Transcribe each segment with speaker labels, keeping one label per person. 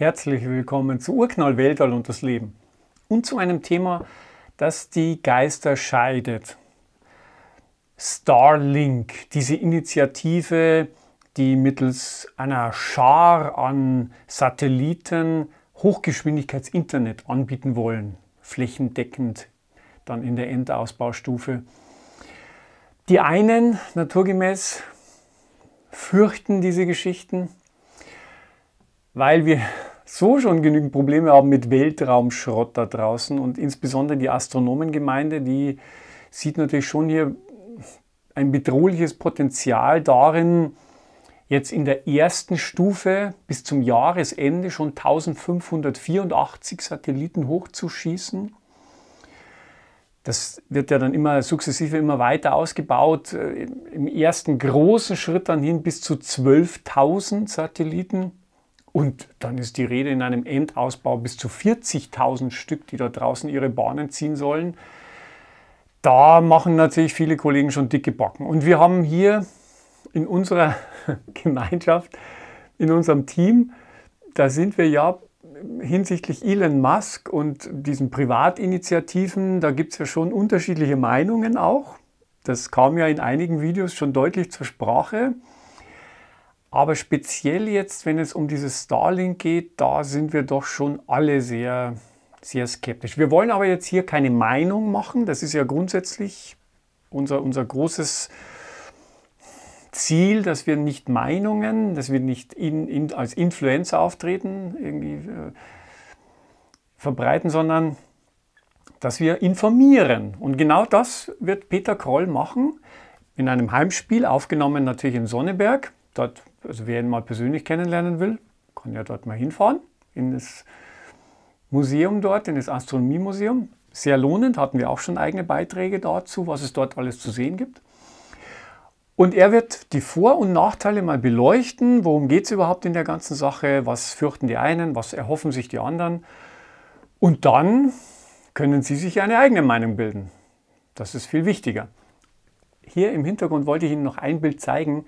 Speaker 1: Herzlich willkommen zu Urknall Weltall und das Leben und zu einem Thema, das die Geister scheidet. Starlink, diese Initiative, die mittels einer Schar an Satelliten Hochgeschwindigkeitsinternet anbieten wollen, flächendeckend dann in der Endausbaustufe. Die einen, naturgemäß, fürchten diese Geschichten, weil wir so schon genügend Probleme haben mit Weltraumschrott da draußen und insbesondere die Astronomengemeinde, die sieht natürlich schon hier ein bedrohliches Potenzial darin, jetzt in der ersten Stufe bis zum Jahresende schon 1584 Satelliten hochzuschießen. Das wird ja dann immer sukzessive immer weiter ausgebaut. Äh, Im ersten großen Schritt dann hin bis zu 12.000 Satelliten. Und dann ist die Rede in einem Endausbau bis zu 40.000 Stück, die da draußen ihre Bahnen ziehen sollen. Da machen natürlich viele Kollegen schon dicke Backen. Und wir haben hier in unserer Gemeinschaft, in unserem Team, da sind wir ja hinsichtlich Elon Musk und diesen Privatinitiativen, da gibt es ja schon unterschiedliche Meinungen auch. Das kam ja in einigen Videos schon deutlich zur Sprache. Aber speziell jetzt, wenn es um dieses Starlink geht, da sind wir doch schon alle sehr, sehr skeptisch. Wir wollen aber jetzt hier keine Meinung machen. Das ist ja grundsätzlich unser, unser großes Ziel, dass wir nicht Meinungen, dass wir nicht in, in, als Influencer auftreten, irgendwie äh, verbreiten, sondern dass wir informieren. Und genau das wird Peter Kroll machen in einem Heimspiel, aufgenommen natürlich in Sonneberg. Dort also wer ihn mal persönlich kennenlernen will, kann ja dort mal hinfahren, in das Museum dort, in das Astronomiemuseum. Sehr lohnend, hatten wir auch schon eigene Beiträge dazu, was es dort alles zu sehen gibt. Und er wird die Vor- und Nachteile mal beleuchten. Worum geht es überhaupt in der ganzen Sache? Was fürchten die einen? Was erhoffen sich die anderen? Und dann können Sie sich eine eigene Meinung bilden. Das ist viel wichtiger. Hier im Hintergrund wollte ich Ihnen noch ein Bild zeigen,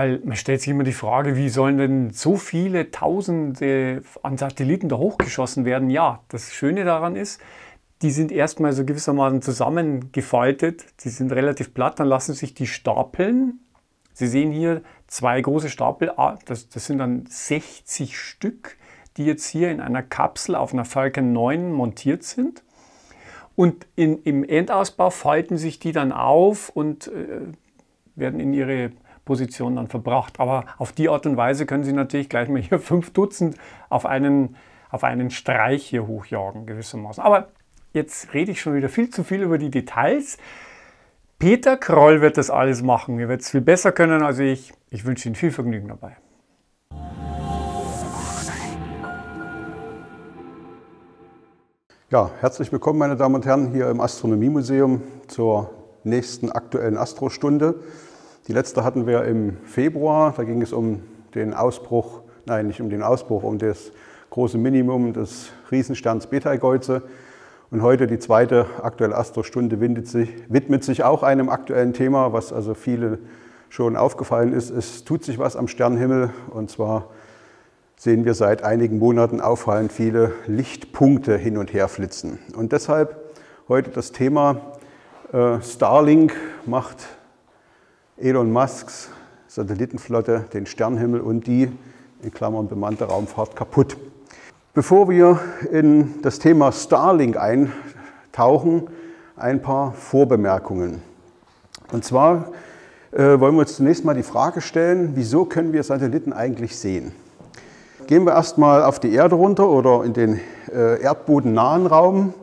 Speaker 1: weil man stellt sich immer die Frage, wie sollen denn so viele Tausende an Satelliten da hochgeschossen werden? Ja, das Schöne daran ist, die sind erstmal so gewissermaßen zusammengefaltet. Die sind relativ platt, dann lassen sich die stapeln. Sie sehen hier zwei große Stapel, ah, das, das sind dann 60 Stück, die jetzt hier in einer Kapsel auf einer Falcon 9 montiert sind. Und in, im Endausbau falten sich die dann auf und äh, werden in ihre Position dann verbracht. Aber auf die Art und Weise können Sie natürlich gleich mal hier fünf Dutzend auf einen, auf einen Streich hier hochjagen, gewissermaßen. Aber jetzt rede ich schon wieder viel zu viel über die Details. Peter Kroll wird das alles machen. Er wird es viel besser können als ich. Ich wünsche Ihnen viel Vergnügen dabei.
Speaker 2: Ja, herzlich willkommen, meine Damen und Herren, hier im Astronomiemuseum zur nächsten aktuellen Astrostunde. Die letzte hatten wir im Februar, da ging es um den Ausbruch, nein, nicht um den Ausbruch, um das große Minimum des Riesensterns Betelgeuse. Und heute die zweite aktuelle Astrostunde widmet sich, auch einem aktuellen Thema, was also viele schon aufgefallen ist. Es tut sich was am Sternenhimmel und zwar sehen wir seit einigen Monaten auffallend viele Lichtpunkte hin und her flitzen. Und deshalb heute das Thema äh, Starlink macht Elon Musks Satellitenflotte, den Sternhimmel und die, in Klammern bemannte Raumfahrt, kaputt. Bevor wir in das Thema Starlink eintauchen, ein paar Vorbemerkungen. Und zwar äh, wollen wir uns zunächst mal die Frage stellen, wieso können wir Satelliten eigentlich sehen? Gehen wir erstmal auf die Erde runter oder in den äh, erdbodennahen Raum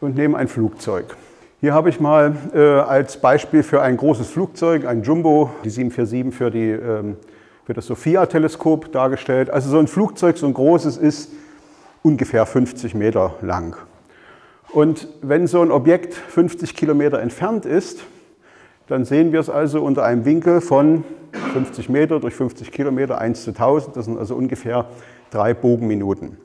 Speaker 2: und nehmen ein Flugzeug. Hier habe ich mal äh, als Beispiel für ein großes Flugzeug, ein Jumbo, die 747 für, die, ähm, für das Sophia-Teleskop dargestellt. Also so ein Flugzeug, so ein großes, ist ungefähr 50 Meter lang. Und wenn so ein Objekt 50 Kilometer entfernt ist, dann sehen wir es also unter einem Winkel von 50 Meter durch 50 Kilometer, 1 zu 1000, das sind also ungefähr drei Bogenminuten.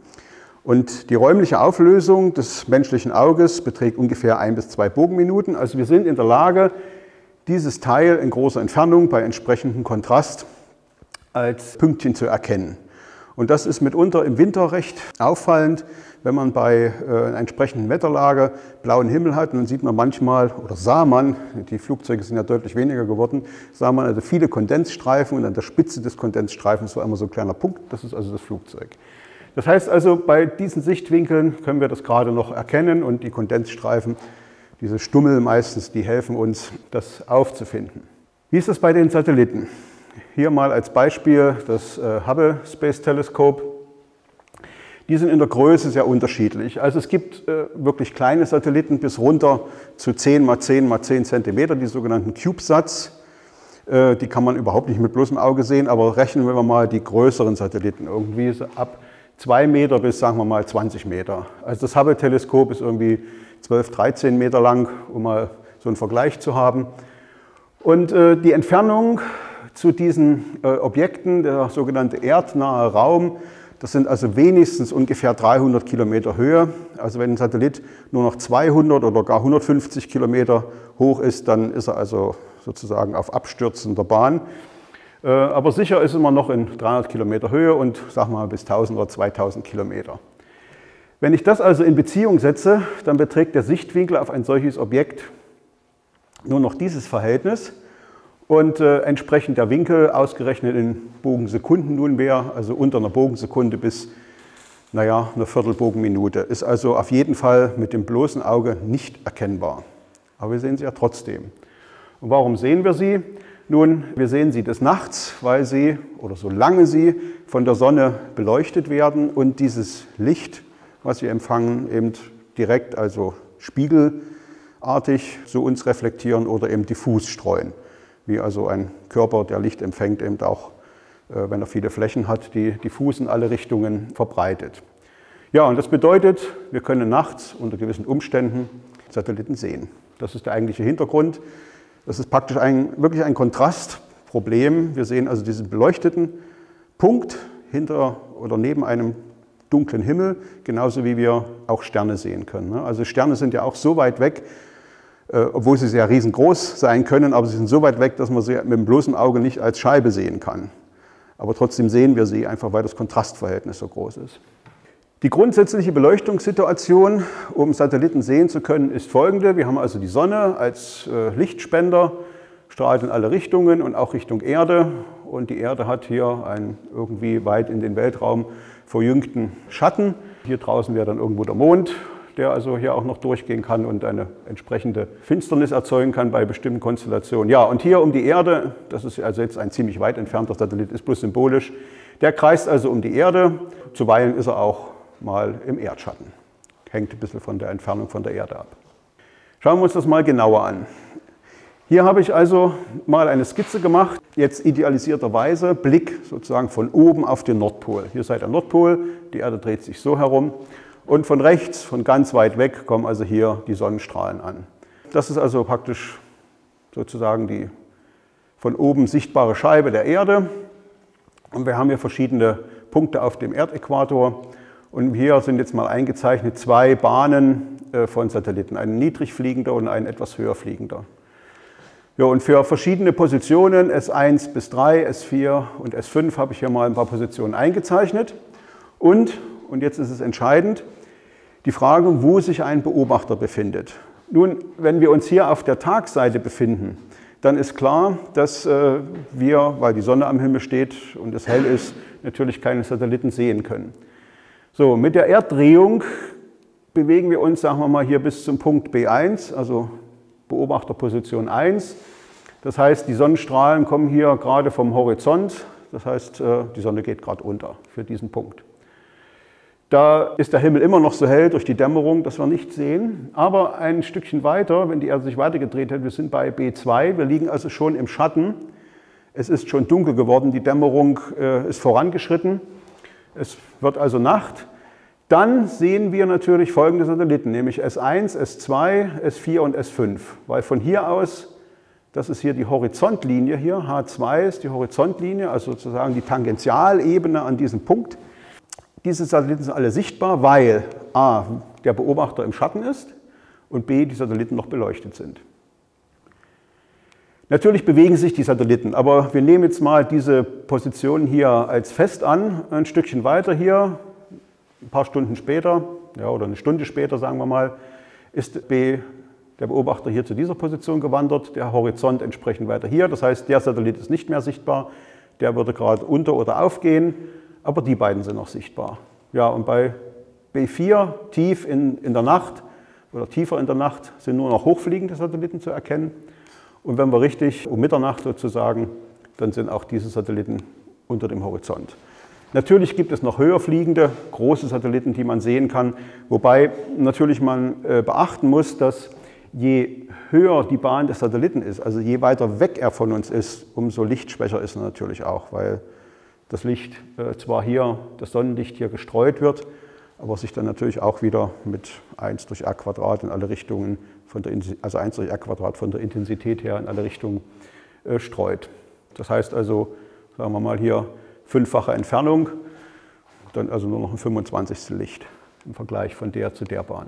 Speaker 2: Und die räumliche Auflösung des menschlichen Auges beträgt ungefähr ein bis zwei Bogenminuten. Also wir sind in der Lage, dieses Teil in großer Entfernung bei entsprechendem Kontrast als Pünktchen zu erkennen. Und das ist mitunter im Winter recht auffallend, wenn man bei äh, einer entsprechenden Wetterlage blauen Himmel hat. Und dann sieht man manchmal, oder sah man, die Flugzeuge sind ja deutlich weniger geworden, sah man also viele Kondensstreifen und an der Spitze des Kondensstreifens war immer so ein kleiner Punkt, das ist also das Flugzeug. Das heißt also, bei diesen Sichtwinkeln können wir das gerade noch erkennen und die Kondensstreifen, diese Stummel meistens, die helfen uns, das aufzufinden. Wie ist das bei den Satelliten? Hier mal als Beispiel das äh, Hubble Space Telescope. Die sind in der Größe sehr unterschiedlich. Also es gibt äh, wirklich kleine Satelliten bis runter zu 10 mal 10 mal 10 Zentimeter, die sogenannten CubeSats. Äh, die kann man überhaupt nicht mit bloßem Auge sehen, aber rechnen wir mal die größeren Satelliten irgendwie ab 2 Meter bis, sagen wir mal, 20 Meter. Also das Hubble-Teleskop ist irgendwie 12, 13 Meter lang, um mal so einen Vergleich zu haben. Und äh, die Entfernung zu diesen äh, Objekten, der sogenannte erdnahe Raum, das sind also wenigstens ungefähr 300 Kilometer Höhe. Also wenn ein Satellit nur noch 200 oder gar 150 Kilometer hoch ist, dann ist er also sozusagen auf abstürzender Bahn. Äh, aber sicher ist immer noch in 300 Kilometer Höhe und wir mal bis 1000 oder 2000 Kilometer. Wenn ich das also in Beziehung setze, dann beträgt der Sichtwinkel auf ein solches Objekt nur noch dieses Verhältnis und äh, entsprechend der Winkel ausgerechnet in Bogensekunden nunmehr, also unter einer Bogensekunde bis naja, eine Viertelbogenminute, ist also auf jeden Fall mit dem bloßen Auge nicht erkennbar. Aber wir sehen sie ja trotzdem. Und warum sehen wir sie? Nun, wir sehen sie des Nachts, weil sie oder solange sie von der Sonne beleuchtet werden und dieses Licht, was wir empfangen, eben direkt, also spiegelartig zu uns reflektieren oder eben diffus streuen. Wie also ein Körper, der Licht empfängt, eben auch, äh, wenn er viele Flächen hat, die diffus in alle Richtungen verbreitet. Ja, und das bedeutet, wir können nachts unter gewissen Umständen Satelliten sehen. Das ist der eigentliche Hintergrund. Das ist praktisch ein, wirklich ein Kontrastproblem. Wir sehen also diesen beleuchteten Punkt hinter oder neben einem dunklen Himmel, genauso wie wir auch Sterne sehen können. Ne? Also Sterne sind ja auch so weit weg, äh, obwohl sie sehr riesengroß sein können, aber sie sind so weit weg, dass man sie mit dem bloßen Auge nicht als Scheibe sehen kann. Aber trotzdem sehen wir sie einfach, weil das Kontrastverhältnis so groß ist. Die grundsätzliche Beleuchtungssituation, um Satelliten sehen zu können, ist folgende. Wir haben also die Sonne als äh, Lichtspender, strahlt in alle Richtungen und auch Richtung Erde. Und die Erde hat hier einen irgendwie weit in den Weltraum verjüngten Schatten. Hier draußen wäre dann irgendwo der Mond, der also hier auch noch durchgehen kann und eine entsprechende Finsternis erzeugen kann bei bestimmten Konstellationen. Ja, und hier um die Erde, das ist also jetzt ein ziemlich weit entfernter Satellit, ist bloß symbolisch. Der kreist also um die Erde. Zuweilen ist er auch mal im Erdschatten. Hängt ein bisschen von der Entfernung von der Erde ab. Schauen wir uns das mal genauer an. Hier habe ich also mal eine Skizze gemacht, jetzt idealisierterweise Blick sozusagen von oben auf den Nordpol. Hier seid der Nordpol, die Erde dreht sich so herum und von rechts, von ganz weit weg, kommen also hier die Sonnenstrahlen an. Das ist also praktisch sozusagen die von oben sichtbare Scheibe der Erde. Und wir haben hier verschiedene Punkte auf dem Erdäquator. Und hier sind jetzt mal eingezeichnet zwei Bahnen äh, von Satelliten, ein niedrig fliegender und ein etwas höher fliegender. Ja, und für verschiedene Positionen, S1 bis 3, S4 und S5, habe ich hier mal ein paar Positionen eingezeichnet. Und, und jetzt ist es entscheidend, die Frage, wo sich ein Beobachter befindet. Nun, wenn wir uns hier auf der Tagseite befinden, dann ist klar, dass äh, wir, weil die Sonne am Himmel steht und es hell ist, natürlich keine Satelliten sehen können. So, mit der Erddrehung bewegen wir uns, sagen wir mal, hier bis zum Punkt B1, also Beobachterposition 1. Das heißt, die Sonnenstrahlen kommen hier gerade vom Horizont. Das heißt, äh, die Sonne geht gerade unter für diesen Punkt. Da ist der Himmel immer noch so hell durch die Dämmerung, dass wir nichts sehen. Aber ein Stückchen weiter, wenn die Erde sich weitergedreht hätte, wir sind bei B2, wir liegen also schon im Schatten. Es ist schon dunkel geworden, die Dämmerung äh, ist vorangeschritten. Es wird also Nacht. Dann sehen wir natürlich folgende Satelliten, nämlich S1, S2, S4 und S5. Weil von hier aus, das ist hier die Horizontlinie hier, H2 ist die Horizontlinie, also sozusagen die Tangentialebene an diesem Punkt. Diese Satelliten sind alle sichtbar, weil a, der Beobachter im Schatten ist und b, die Satelliten noch beleuchtet sind. Natürlich bewegen sich die Satelliten, aber wir nehmen jetzt mal diese Position hier als fest an, ein Stückchen weiter hier, ein paar Stunden später, ja, oder eine Stunde später sagen wir mal, ist B, der Beobachter hier zu dieser Position gewandert, der Horizont entsprechend weiter hier. Das heißt, der Satellit ist nicht mehr sichtbar, der würde gerade unter- oder aufgehen, aber die beiden sind noch sichtbar. Ja, und bei B4 tief in, in der Nacht oder tiefer in der Nacht sind nur noch hochfliegende Satelliten zu erkennen. Und wenn wir richtig um Mitternacht sozusagen, dann sind auch diese Satelliten unter dem Horizont. Natürlich gibt es noch höher fliegende, große Satelliten, die man sehen kann, wobei natürlich man äh, beachten muss, dass je höher die Bahn des Satelliten ist, also je weiter weg er von uns ist, umso lichtschwächer ist er natürlich auch, weil das Licht äh, zwar hier, das Sonnenlicht hier gestreut wird, aber sich dann natürlich auch wieder mit 1 durch r Quadrat in alle Richtungen, von der, also 1 durch r Quadrat von der Intensität her in alle Richtungen äh, streut. Das heißt also, sagen wir mal hier, fünffache Entfernung, dann also nur noch ein 25. Licht im Vergleich von der zu der Bahn.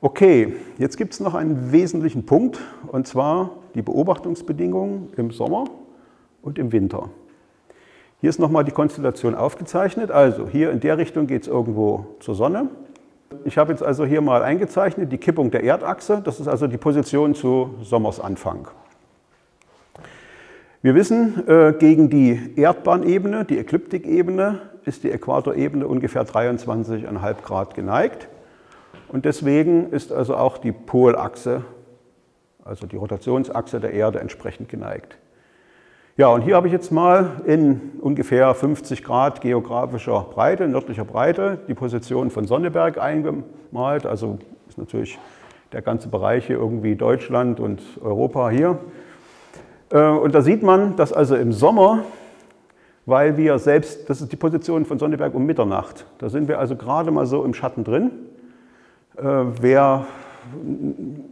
Speaker 2: Okay, jetzt gibt es noch einen wesentlichen Punkt, und zwar die Beobachtungsbedingungen im Sommer und im Winter. Hier ist nochmal die Konstellation aufgezeichnet. Also hier in der Richtung geht es irgendwo zur Sonne. Ich habe jetzt also hier mal eingezeichnet die Kippung der Erdachse. Das ist also die Position zu Sommersanfang. Wir wissen, äh, gegen die Erdbahnebene, die Ekliptikebene, ist die Äquatorebene ungefähr 23,5 Grad geneigt. Und deswegen ist also auch die Polachse, also die Rotationsachse der Erde, entsprechend geneigt. Ja, und hier habe ich jetzt mal in ungefähr 50 Grad geografischer Breite, nördlicher Breite, die Position von Sonneberg eingemalt. Also ist natürlich der ganze Bereich hier irgendwie Deutschland und Europa hier. Äh, und da sieht man, dass also im Sommer, weil wir selbst, das ist die Position von Sonneberg um Mitternacht, da sind wir also gerade mal so im Schatten drin. Äh, wer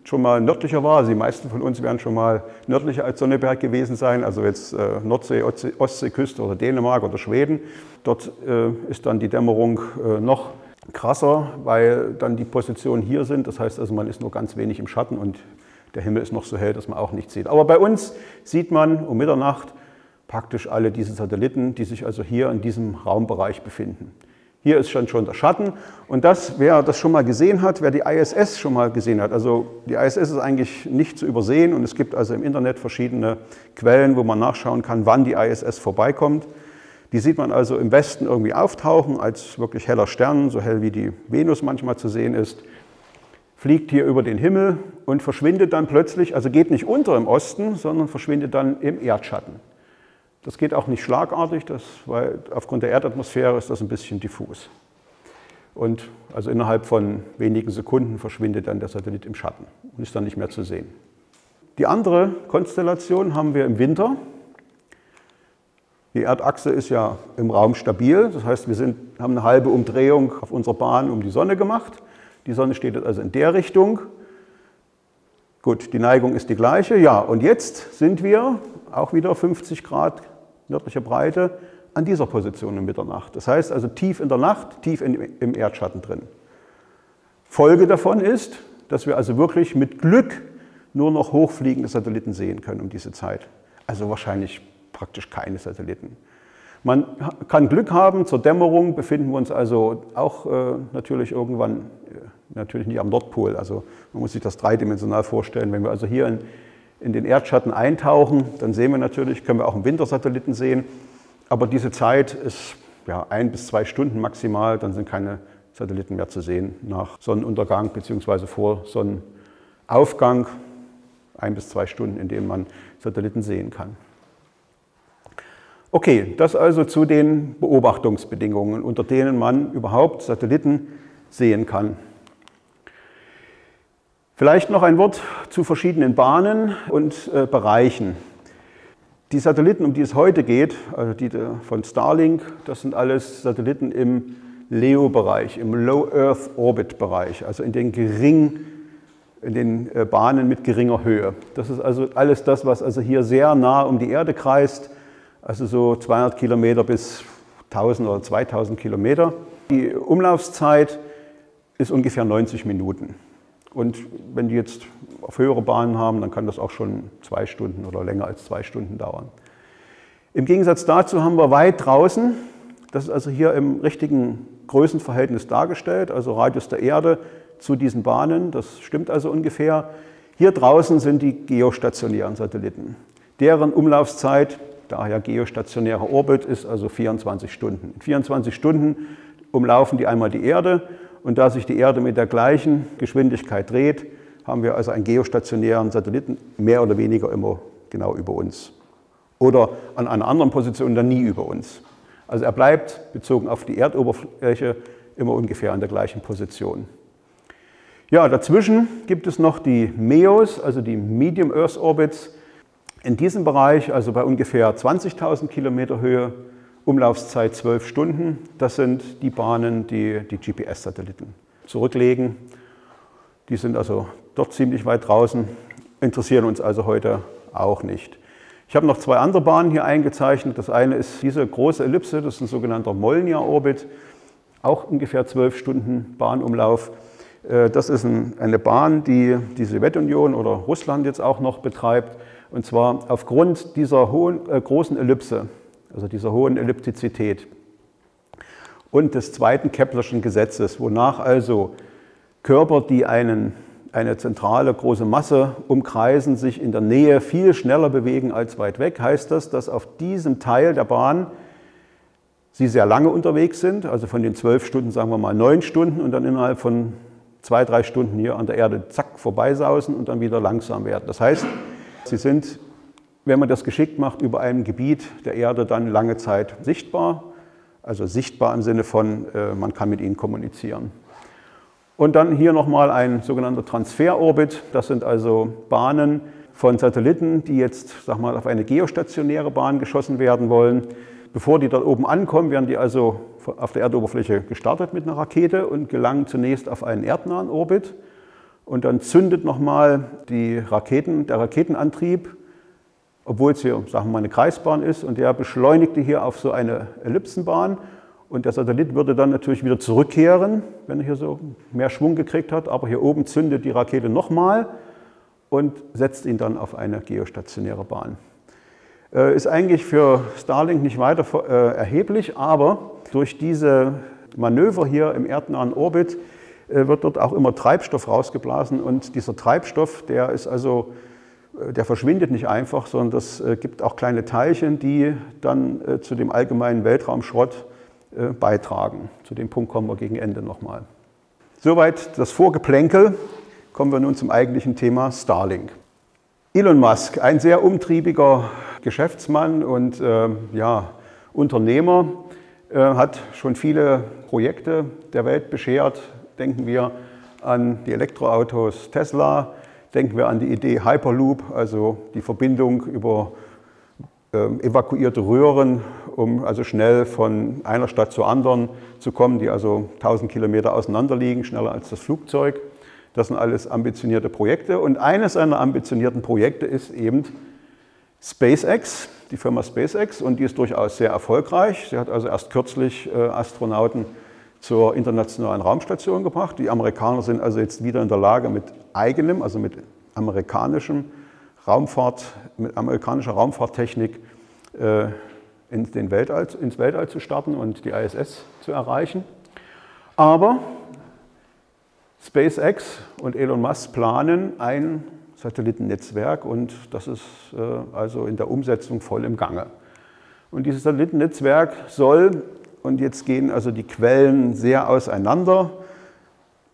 Speaker 2: schon mal nördlicher war, also die meisten von uns werden schon mal nördlicher als Sonneberg gewesen sein, also jetzt äh, Nordsee, Ostseeküste oder Dänemark oder Schweden. Dort ist dann die Dämmerung noch krasser, weil dann die Positionen hier sind. Das heißt also, man ist nur ganz wenig im Schatten und der Himmel ist noch so hell, dass man auch nichts sieht. Aber bei uns sieht man um Mitternacht praktisch alle diese Satelliten, die sich also hier in diesem Raumbereich befinden. Hier ist schon, schon der Schatten und das, wer das schon mal gesehen hat, wer die ISS schon mal gesehen hat, also die ISS ist eigentlich nicht zu übersehen und es gibt also im Internet verschiedene Quellen, wo man nachschauen kann, wann die ISS vorbeikommt. Die sieht man also im Westen irgendwie auftauchen als wirklich heller Stern, so hell wie die Venus manchmal zu sehen ist fliegt hier über den Himmel und verschwindet dann plötzlich, also geht nicht unter im Osten, sondern verschwindet dann im Erdschatten. Das geht auch nicht schlagartig, das, weil aufgrund der Erdatmosphäre ist das ein bisschen diffus. Und also innerhalb von wenigen Sekunden verschwindet dann der Satellit im Schatten und ist dann nicht mehr zu sehen. Die andere Konstellation haben wir im Winter. Die Erdachse ist ja im Raum stabil, das heißt, wir sind, haben eine halbe Umdrehung auf unserer Bahn um die Sonne gemacht. Die Sonne steht also in der Richtung. Gut, die Neigung ist die gleiche. Ja, und jetzt sind wir auch wieder 50 Grad nördlicher Breite an dieser Position in Mitternacht. Das heißt also tief in der Nacht, tief in, im Erdschatten drin. Folge davon ist, dass wir also wirklich mit Glück nur noch hochfliegende Satelliten sehen können um diese Zeit. Also wahrscheinlich praktisch keine Satelliten. Man kann Glück haben, zur Dämmerung befinden wir uns also auch äh, natürlich irgendwann, äh, natürlich nicht am Nordpol. Also man muss sich das dreidimensional vorstellen. Wenn wir also hier in, in den Erdschatten eintauchen, dann sehen wir natürlich, können wir auch einen Wintersatelliten sehen. Aber diese Zeit ist ja, ein bis zwei Stunden maximal, dann sind keine Satelliten mehr zu sehen nach Sonnenuntergang bzw. vor Sonnenaufgang. Ein bis zwei Stunden, in denen man Satelliten sehen kann. Okay, das also zu den Beobachtungsbedingungen, unter denen man überhaupt Satelliten sehen kann. Vielleicht noch ein Wort zu verschiedenen Bahnen und äh, Bereichen. Die Satelliten, um die es heute geht, also die von Starlink, das sind alles Satelliten im LEO-Bereich, im Low Earth Orbit Bereich, also in den gering, in den äh, Bahnen mit geringer Höhe. Das ist also alles das, was also hier sehr nah um die Erde kreist also so 200 Kilometer bis 1000 oder 2000 Kilometer. Die Umlaufzeit ist ungefähr 90 Minuten. Und wenn die jetzt auf höhere Bahnen haben, dann kann das auch schon zwei Stunden oder länger als zwei Stunden dauern. Im Gegensatz dazu haben wir weit draußen, das ist also hier im richtigen Größenverhältnis dargestellt, also Radius der Erde zu diesen Bahnen, das stimmt also ungefähr. Hier draußen sind die geostationären Satelliten. Deren Umlaufzeit, daher geostationärer Orbit, ist also 24 Stunden. In 24 Stunden umlaufen die einmal die Erde und da sich die Erde mit der gleichen Geschwindigkeit dreht, haben wir also einen geostationären Satelliten mehr oder weniger immer genau über uns. Oder an einer anderen Position dann nie über uns. Also er bleibt bezogen auf die Erdoberfläche immer ungefähr an der gleichen Position. Ja, dazwischen gibt es noch die MEOs, also die Medium Earth Orbits. In diesem Bereich, also bei ungefähr 20.000 Kilometer Höhe, Umlaufszeit 12 Stunden. Das sind die Bahnen, die die GPS-Satelliten zurücklegen. Die sind also dort ziemlich weit draußen, interessieren uns also heute auch nicht. Ich habe noch zwei andere Bahnen hier eingezeichnet. Das eine ist diese große Ellipse, das ist ein sogenannter Molniya-Orbit, auch ungefähr 12 Stunden Bahnumlauf. Äh, das ist eine Bahn, die die Sowjetunion oder Russland jetzt auch noch betreibt. Und zwar aufgrund dieser hohen, äh, großen Ellipse, also dieser hohen Elliptizität und des zweiten Keplerschen Gesetzes, wonach also Körper, die einen, eine zentrale große Masse umkreisen, sich in der Nähe viel schneller bewegen als weit weg, heißt das, dass auf diesem Teil der Bahn sie sehr lange unterwegs sind, also von den zwölf Stunden sagen wir mal neun Stunden und dann innerhalb von zwei, drei Stunden hier an der Erde zack vorbeisausen und dann wieder langsam werden. Das heißt, sie sind wenn man das geschickt macht, über einem Gebiet der Erde dann lange Zeit sichtbar. Also sichtbar im Sinne von, äh, man kann mit ihnen kommunizieren. Und dann hier nochmal ein sogenannter Transferorbit. Das sind also Bahnen von Satelliten, die jetzt sag mal, auf eine geostationäre Bahn geschossen werden wollen. Bevor die dort oben ankommen, werden die also auf der Erdoberfläche gestartet mit einer Rakete und gelangen zunächst auf einen erdnahen Orbit. Und dann zündet nochmal die Raketen, der Raketenantrieb obwohl es hier, sagen wir mal, eine Kreisbahn ist und der beschleunigte hier auf so eine Ellipsenbahn und der Satellit würde dann natürlich wieder zurückkehren, wenn er hier so mehr Schwung gekriegt hat, aber hier oben zündet die Rakete nochmal und setzt ihn dann auf eine geostationäre Bahn. Äh, ist eigentlich für Starlink nicht weiter äh, erheblich, aber durch diese Manöver hier im erdnahen Orbit äh, wird dort auch immer Treibstoff rausgeblasen und dieser Treibstoff, der ist also der verschwindet nicht einfach, sondern es äh, gibt auch kleine Teilchen, die dann äh, zu dem allgemeinen Weltraumschrott beitragen. Zu dem Punkt kommen wir gegen Ende nochmal. Soweit das Vorgeplänkel. Kommen wir nun zum eigentlichen Thema Starlink. Elon Musk, ein sehr umtriebiger Geschäftsmann und äh, ja, Unternehmer, äh, hat schon viele Projekte der Welt beschert. Denken wir an die Elektroautos Tesla, Denken wir an die Idee Hyperloop, also die Verbindung über ähm, evakuierte Röhren, um also schnell von einer Stadt zur anderen zu kommen, die also 1000 Kilometer auseinander liegen, schneller als das Flugzeug. Das sind alles ambitionierte Projekte. Und eines seiner ambitionierten Projekte ist eben SpaceX, die Firma SpaceX, und die ist durchaus sehr erfolgreich. Sie hat also erst kürzlich äh, Astronauten zur internationalen Raumstation gebracht. Die Amerikaner sind also jetzt wieder in der Lage, mit eigenem, also mit amerikanischem Raumfahrt, mit amerikanischer Raumfahrttechnik äh, in den Weltall, ins Weltall zu starten und die ISS zu erreichen. Aber SpaceX und Elon Musk planen ein Satellitennetzwerk und das ist äh, also in der Umsetzung voll im Gange. Und dieses Satellitennetzwerk soll und jetzt gehen also die Quellen sehr auseinander.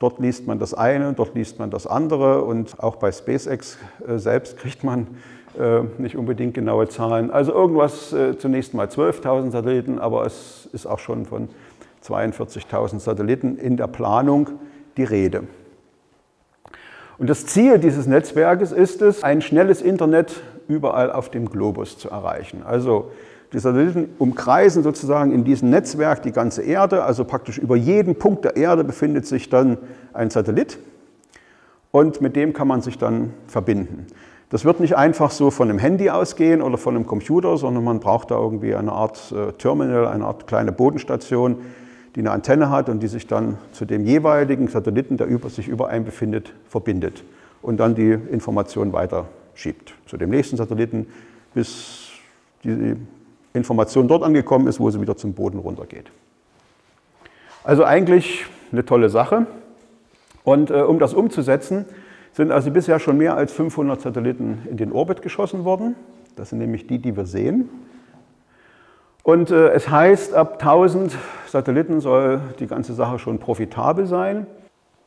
Speaker 2: Dort liest man das eine, dort liest man das andere und auch bei SpaceX äh, selbst kriegt man äh, nicht unbedingt genaue Zahlen. Also irgendwas äh, zunächst mal 12.000 Satelliten, aber es ist auch schon von 42.000 Satelliten in der Planung die Rede. Und das Ziel dieses Netzwerkes ist es, ein schnelles Internet überall auf dem Globus zu erreichen. Also die Satelliten umkreisen sozusagen in diesem Netzwerk die ganze Erde, also praktisch über jeden Punkt der Erde befindet sich dann ein Satellit und mit dem kann man sich dann verbinden. Das wird nicht einfach so von einem Handy ausgehen oder von einem Computer, sondern man braucht da irgendwie eine Art äh, Terminal, eine Art kleine Bodenstation, die eine Antenne hat und die sich dann zu dem jeweiligen Satelliten, der sich über einem befindet, verbindet und dann die Information weiterschiebt zu dem nächsten Satelliten, bis die Information dort angekommen ist, wo sie wieder zum Boden runtergeht. Also eigentlich eine tolle Sache. Und äh, um das umzusetzen, sind also bisher schon mehr als 500 Satelliten in den Orbit geschossen worden. Das sind nämlich die, die wir sehen. Und äh, es heißt, ab 1000 Satelliten soll die ganze Sache schon profitabel sein.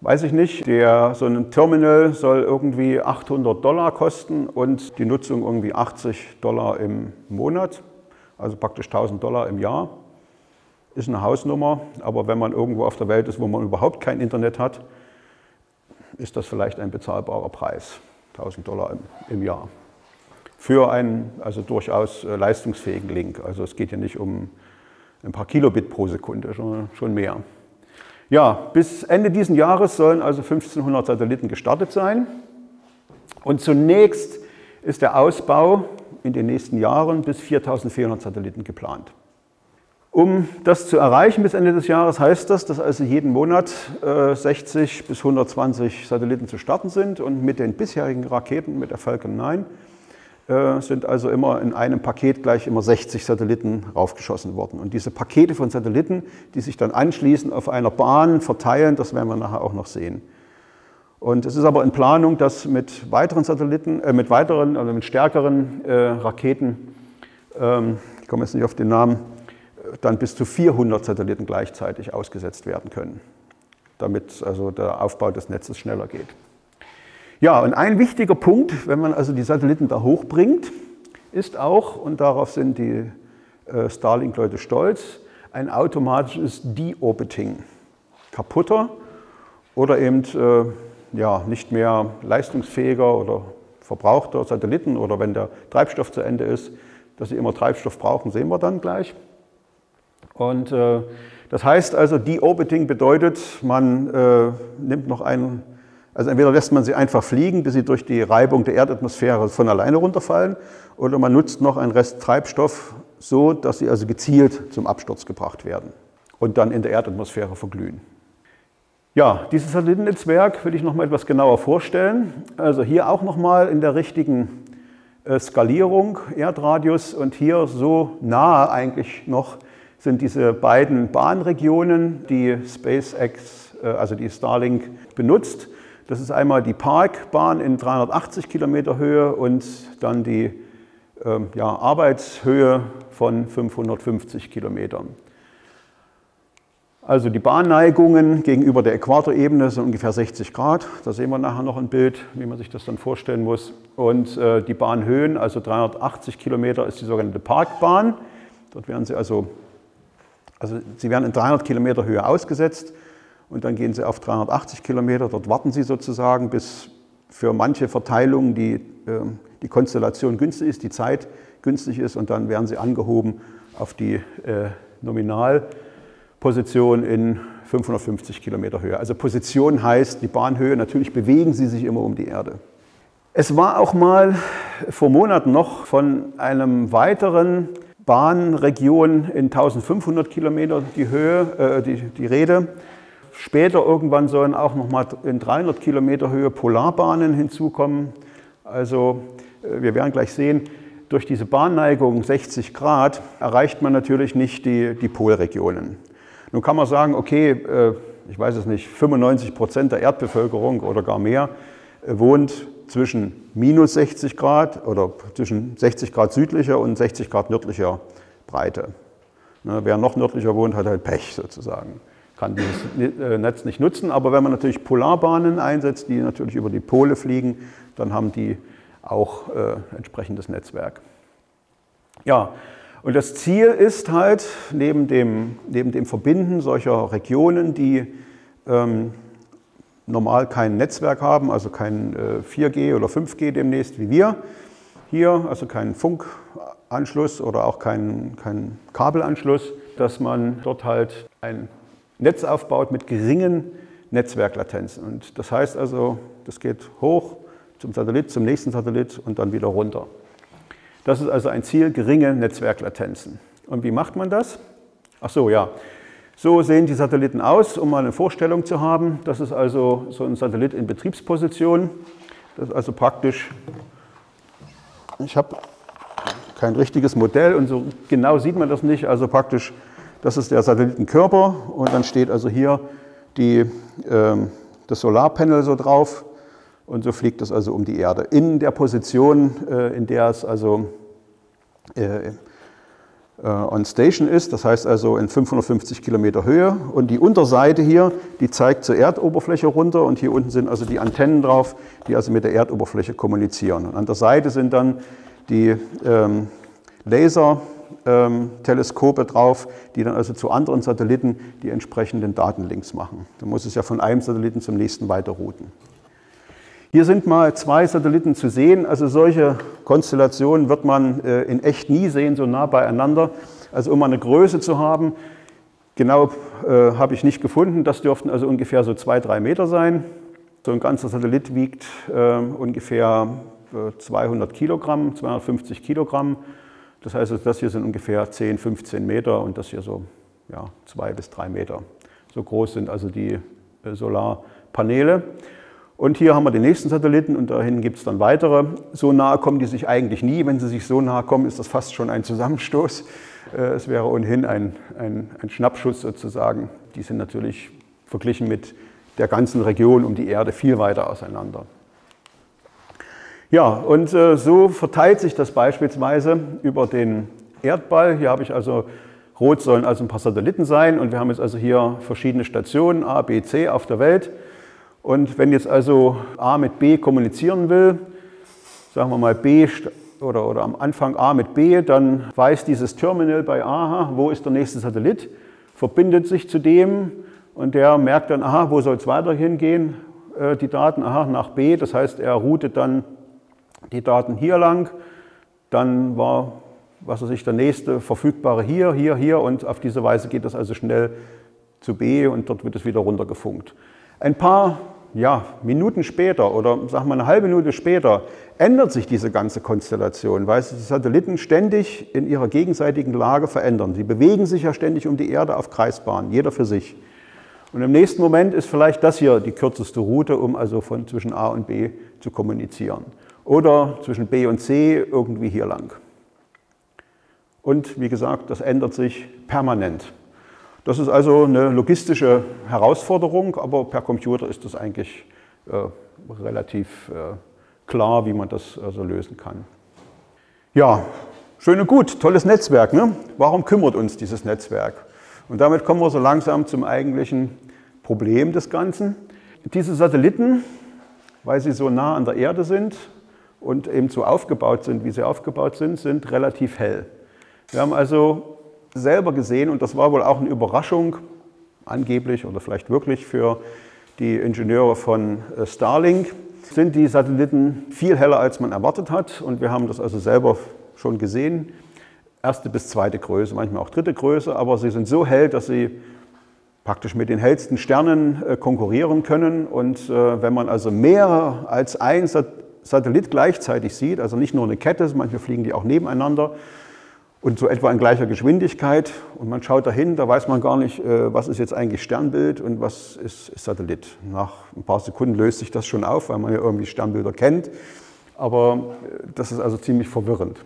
Speaker 2: Weiß ich nicht, der, so ein Terminal soll irgendwie 800 Dollar kosten und die Nutzung irgendwie 80 Dollar im Monat, also praktisch 1000 Dollar im Jahr. Ist eine Hausnummer, aber wenn man irgendwo auf der Welt ist, wo man überhaupt kein Internet hat, ist das vielleicht ein bezahlbarer Preis, 1000 Dollar im, im Jahr. Für einen also durchaus äh, leistungsfähigen Link. Also es geht hier nicht um ein paar Kilobit pro Sekunde, schon, schon mehr. Ja, bis Ende dieses Jahres sollen also 1500 Satelliten gestartet sein. Und zunächst ist der Ausbau in den nächsten Jahren bis 4400 Satelliten geplant. Um das zu erreichen bis Ende des Jahres heißt das, dass also jeden Monat 60 äh, bis 120 Satelliten zu starten sind und mit den bisherigen Raketen, mit der Falcon 9, äh, sind also immer in einem Paket gleich immer 60 Satelliten raufgeschossen worden. Und diese Pakete von Satelliten, die sich dann anschließend auf einer Bahn verteilen, das werden wir nachher auch noch sehen. Und es ist aber in Planung, dass mit weiteren Satelliten, äh, mit weiteren, also mit stärkeren äh, Raketen, ähm, ich komme jetzt nicht auf den Namen, dann bis zu 400 Satelliten gleichzeitig ausgesetzt werden können, damit also der Aufbau des Netzes schneller geht. Ja, und ein wichtiger Punkt, wenn man also die Satelliten da hochbringt, ist auch, und darauf sind die äh, Starlink-Leute stolz, ein automatisches Deorbiting. Kaputter oder eben äh, ja, nicht mehr leistungsfähiger oder verbrauchter Satelliten oder wenn der Treibstoff zu Ende ist, dass sie immer Treibstoff brauchen, sehen wir dann gleich. Und äh, das heißt also, Deorbiting bedeutet, man äh, nimmt noch einen, also entweder lässt man sie einfach fliegen, bis sie durch die Reibung der Erdatmosphäre von alleine runterfallen, oder man nutzt noch einen Rest Treibstoff so, dass sie also gezielt zum Absturz gebracht werden und dann in der Erdatmosphäre verglühen. Ja, dieses Satellitennetzwerk will ich noch mal etwas genauer vorstellen. Also hier auch noch mal in der richtigen äh, Skalierung, Erdradius und hier so nahe eigentlich noch sind diese beiden Bahnregionen, die SpaceX, äh, also die Starlink benutzt. Das ist einmal die Parkbahn in 380 Kilometer Höhe und dann die ähm, ja, Arbeitshöhe von 550 Kilometern. Also die Bahnneigungen gegenüber der Äquatorebene sind ungefähr 60 Grad. Da sehen wir nachher noch ein Bild, wie man sich das dann vorstellen muss. Und äh, die Bahnhöhen, also 380 Kilometer, ist die sogenannte Parkbahn. Dort werden sie also also sie werden in 300 Kilometer Höhe ausgesetzt und dann gehen sie auf 380 Kilometer. Dort warten sie sozusagen, bis für manche Verteilungen die, ähm, die Konstellation günstig ist, die Zeit günstig ist und dann werden sie angehoben auf die äh, Nominalposition in 550 Kilometer Höhe. Also Position heißt die Bahnhöhe, natürlich bewegen sie sich immer um die Erde. Es war auch mal vor Monaten noch von einem weiteren Bahnregion in 1500 Kilometer die Höhe, äh, die, die Rede. Später irgendwann sollen auch noch mal in 300 Kilometer Höhe Polarbahnen hinzukommen. Also äh, wir werden gleich sehen, durch diese Bahnneigung 60 Grad erreicht man natürlich nicht die, die Polregionen. Nun kann man sagen, okay, äh, ich weiß es nicht, 95 Prozent der Erdbevölkerung oder gar mehr äh, wohnt zwischen minus 60 Grad oder zwischen 60 Grad südlicher und 60 Grad nördlicher Breite. Ne, wer noch nördlicher wohnt, hat halt Pech sozusagen, kann dieses äh, Netz nicht nutzen. Aber wenn man natürlich Polarbahnen einsetzt, die natürlich über die Pole fliegen, dann haben die auch äh, entsprechendes Netzwerk. Ja, und das Ziel ist halt, neben dem, neben dem Verbinden solcher Regionen, die ähm, normal kein Netzwerk haben, also kein 4G äh, oder 5G demnächst wie wir hier, also keinen Funkanschluss oder auch keinen kein Kabelanschluss, dass man dort halt ein Netz aufbaut mit geringen Netzwerklatenzen. Und das heißt also, das geht hoch zum Satellit, zum nächsten Satellit und dann wieder runter. Das ist also ein Ziel, geringe Netzwerklatenzen. Und wie macht man das? Ach so, ja. So sehen die Satelliten aus, um mal eine Vorstellung zu haben. Das ist also so ein Satellit in Betriebsposition. Das ist also praktisch, ich habe kein richtiges Modell und so genau sieht man das nicht. Also praktisch, das ist der Satellitenkörper und dann steht also hier die, äh, das Solarpanel so drauf und so fliegt es also um die Erde. In der Position, äh, in der es also äh, äh, on Station ist, das heißt also in 550 Kilometer Höhe. Und die Unterseite hier, die zeigt zur Erdoberfläche runter und hier unten sind also die Antennen drauf, die also mit der Erdoberfläche kommunizieren. Und an der Seite sind dann die ähm, Laser-Teleskope ähm, drauf, die dann also zu anderen Satelliten die entsprechenden Datenlinks machen. Da muss es ja von einem Satelliten zum nächsten weiter routen. Hier sind mal zwei Satelliten zu sehen. Also solche Konstellationen wird man äh, in echt nie sehen, so nah beieinander. Also um eine Größe zu haben, genau äh, habe ich nicht gefunden. Das dürften also ungefähr so zwei, drei Meter sein. So ein ganzer Satellit wiegt äh, ungefähr 200 äh, Kilogramm, 250 Kilogramm. Das heißt, also das hier sind ungefähr 10, 15 Meter und das hier so ja, zwei bis drei Meter. So groß sind also die äh, Solarpaneele. Und hier haben wir den nächsten Satelliten und dahin gibt es dann weitere. So nahe kommen die sich eigentlich nie. Wenn sie sich so nahe kommen, ist das fast schon ein Zusammenstoß. Äh, es wäre ohnehin ein, ein, ein Schnappschuss sozusagen. Die sind natürlich verglichen mit der ganzen Region um die Erde viel weiter auseinander. Ja, und äh, so verteilt sich das beispielsweise über den Erdball. Hier habe ich also, rot sollen also ein paar Satelliten sein und wir haben jetzt also hier verschiedene Stationen, A, B, C auf der Welt. Und wenn jetzt also A mit B kommunizieren will, sagen wir mal B oder, oder am Anfang A mit B, dann weiß dieses Terminal bei A, wo ist der nächste Satellit, verbindet sich zu dem und der merkt dann, aha, wo soll es weiter hingehen, äh, die Daten, aha, nach B. Das heißt, er routet dann die Daten hier lang, dann war, was weiß ich, der nächste verfügbare hier, hier, hier und auf diese Weise geht das also schnell zu B und dort wird es wieder runtergefunkt. Ein paar ja, Minuten später oder sagen wir eine halbe Minute später ändert sich diese ganze Konstellation, weil sich die Satelliten ständig in ihrer gegenseitigen Lage verändern. Sie bewegen sich ja ständig um die Erde auf Kreisbahnen, jeder für sich. Und im nächsten Moment ist vielleicht das hier die kürzeste Route, um also von zwischen A und B zu kommunizieren. Oder zwischen B und C irgendwie hier lang. Und wie gesagt, das ändert sich permanent. Das ist also eine logistische Herausforderung, aber per Computer ist das eigentlich äh, relativ äh, klar, wie man das also lösen kann. Ja, schön und gut, tolles Netzwerk. Ne? Warum kümmert uns dieses Netzwerk? Und damit kommen wir so langsam zum eigentlichen Problem des Ganzen. Diese Satelliten, weil sie so nah an der Erde sind und eben so aufgebaut sind, wie sie aufgebaut sind, sind relativ hell. Wir haben also selber gesehen, und das war wohl auch eine Überraschung, angeblich oder vielleicht wirklich für die Ingenieure von äh, Starlink, sind die Satelliten viel heller, als man erwartet hat. Und wir haben das also selber schon gesehen. Erste bis zweite Größe, manchmal auch dritte Größe, aber sie sind so hell, dass sie praktisch mit den hellsten Sternen äh, konkurrieren können. Und äh, wenn man also mehr als ein Satellit gleichzeitig sieht, also nicht nur eine Kette, manchmal fliegen die auch nebeneinander, und so etwa in gleicher Geschwindigkeit. Und man schaut dahin, da weiß man gar nicht, äh, was ist jetzt eigentlich Sternbild und was ist Satellit. Nach ein paar Sekunden löst sich das schon auf, weil man ja irgendwie Sternbilder kennt. Aber äh, das ist also ziemlich verwirrend.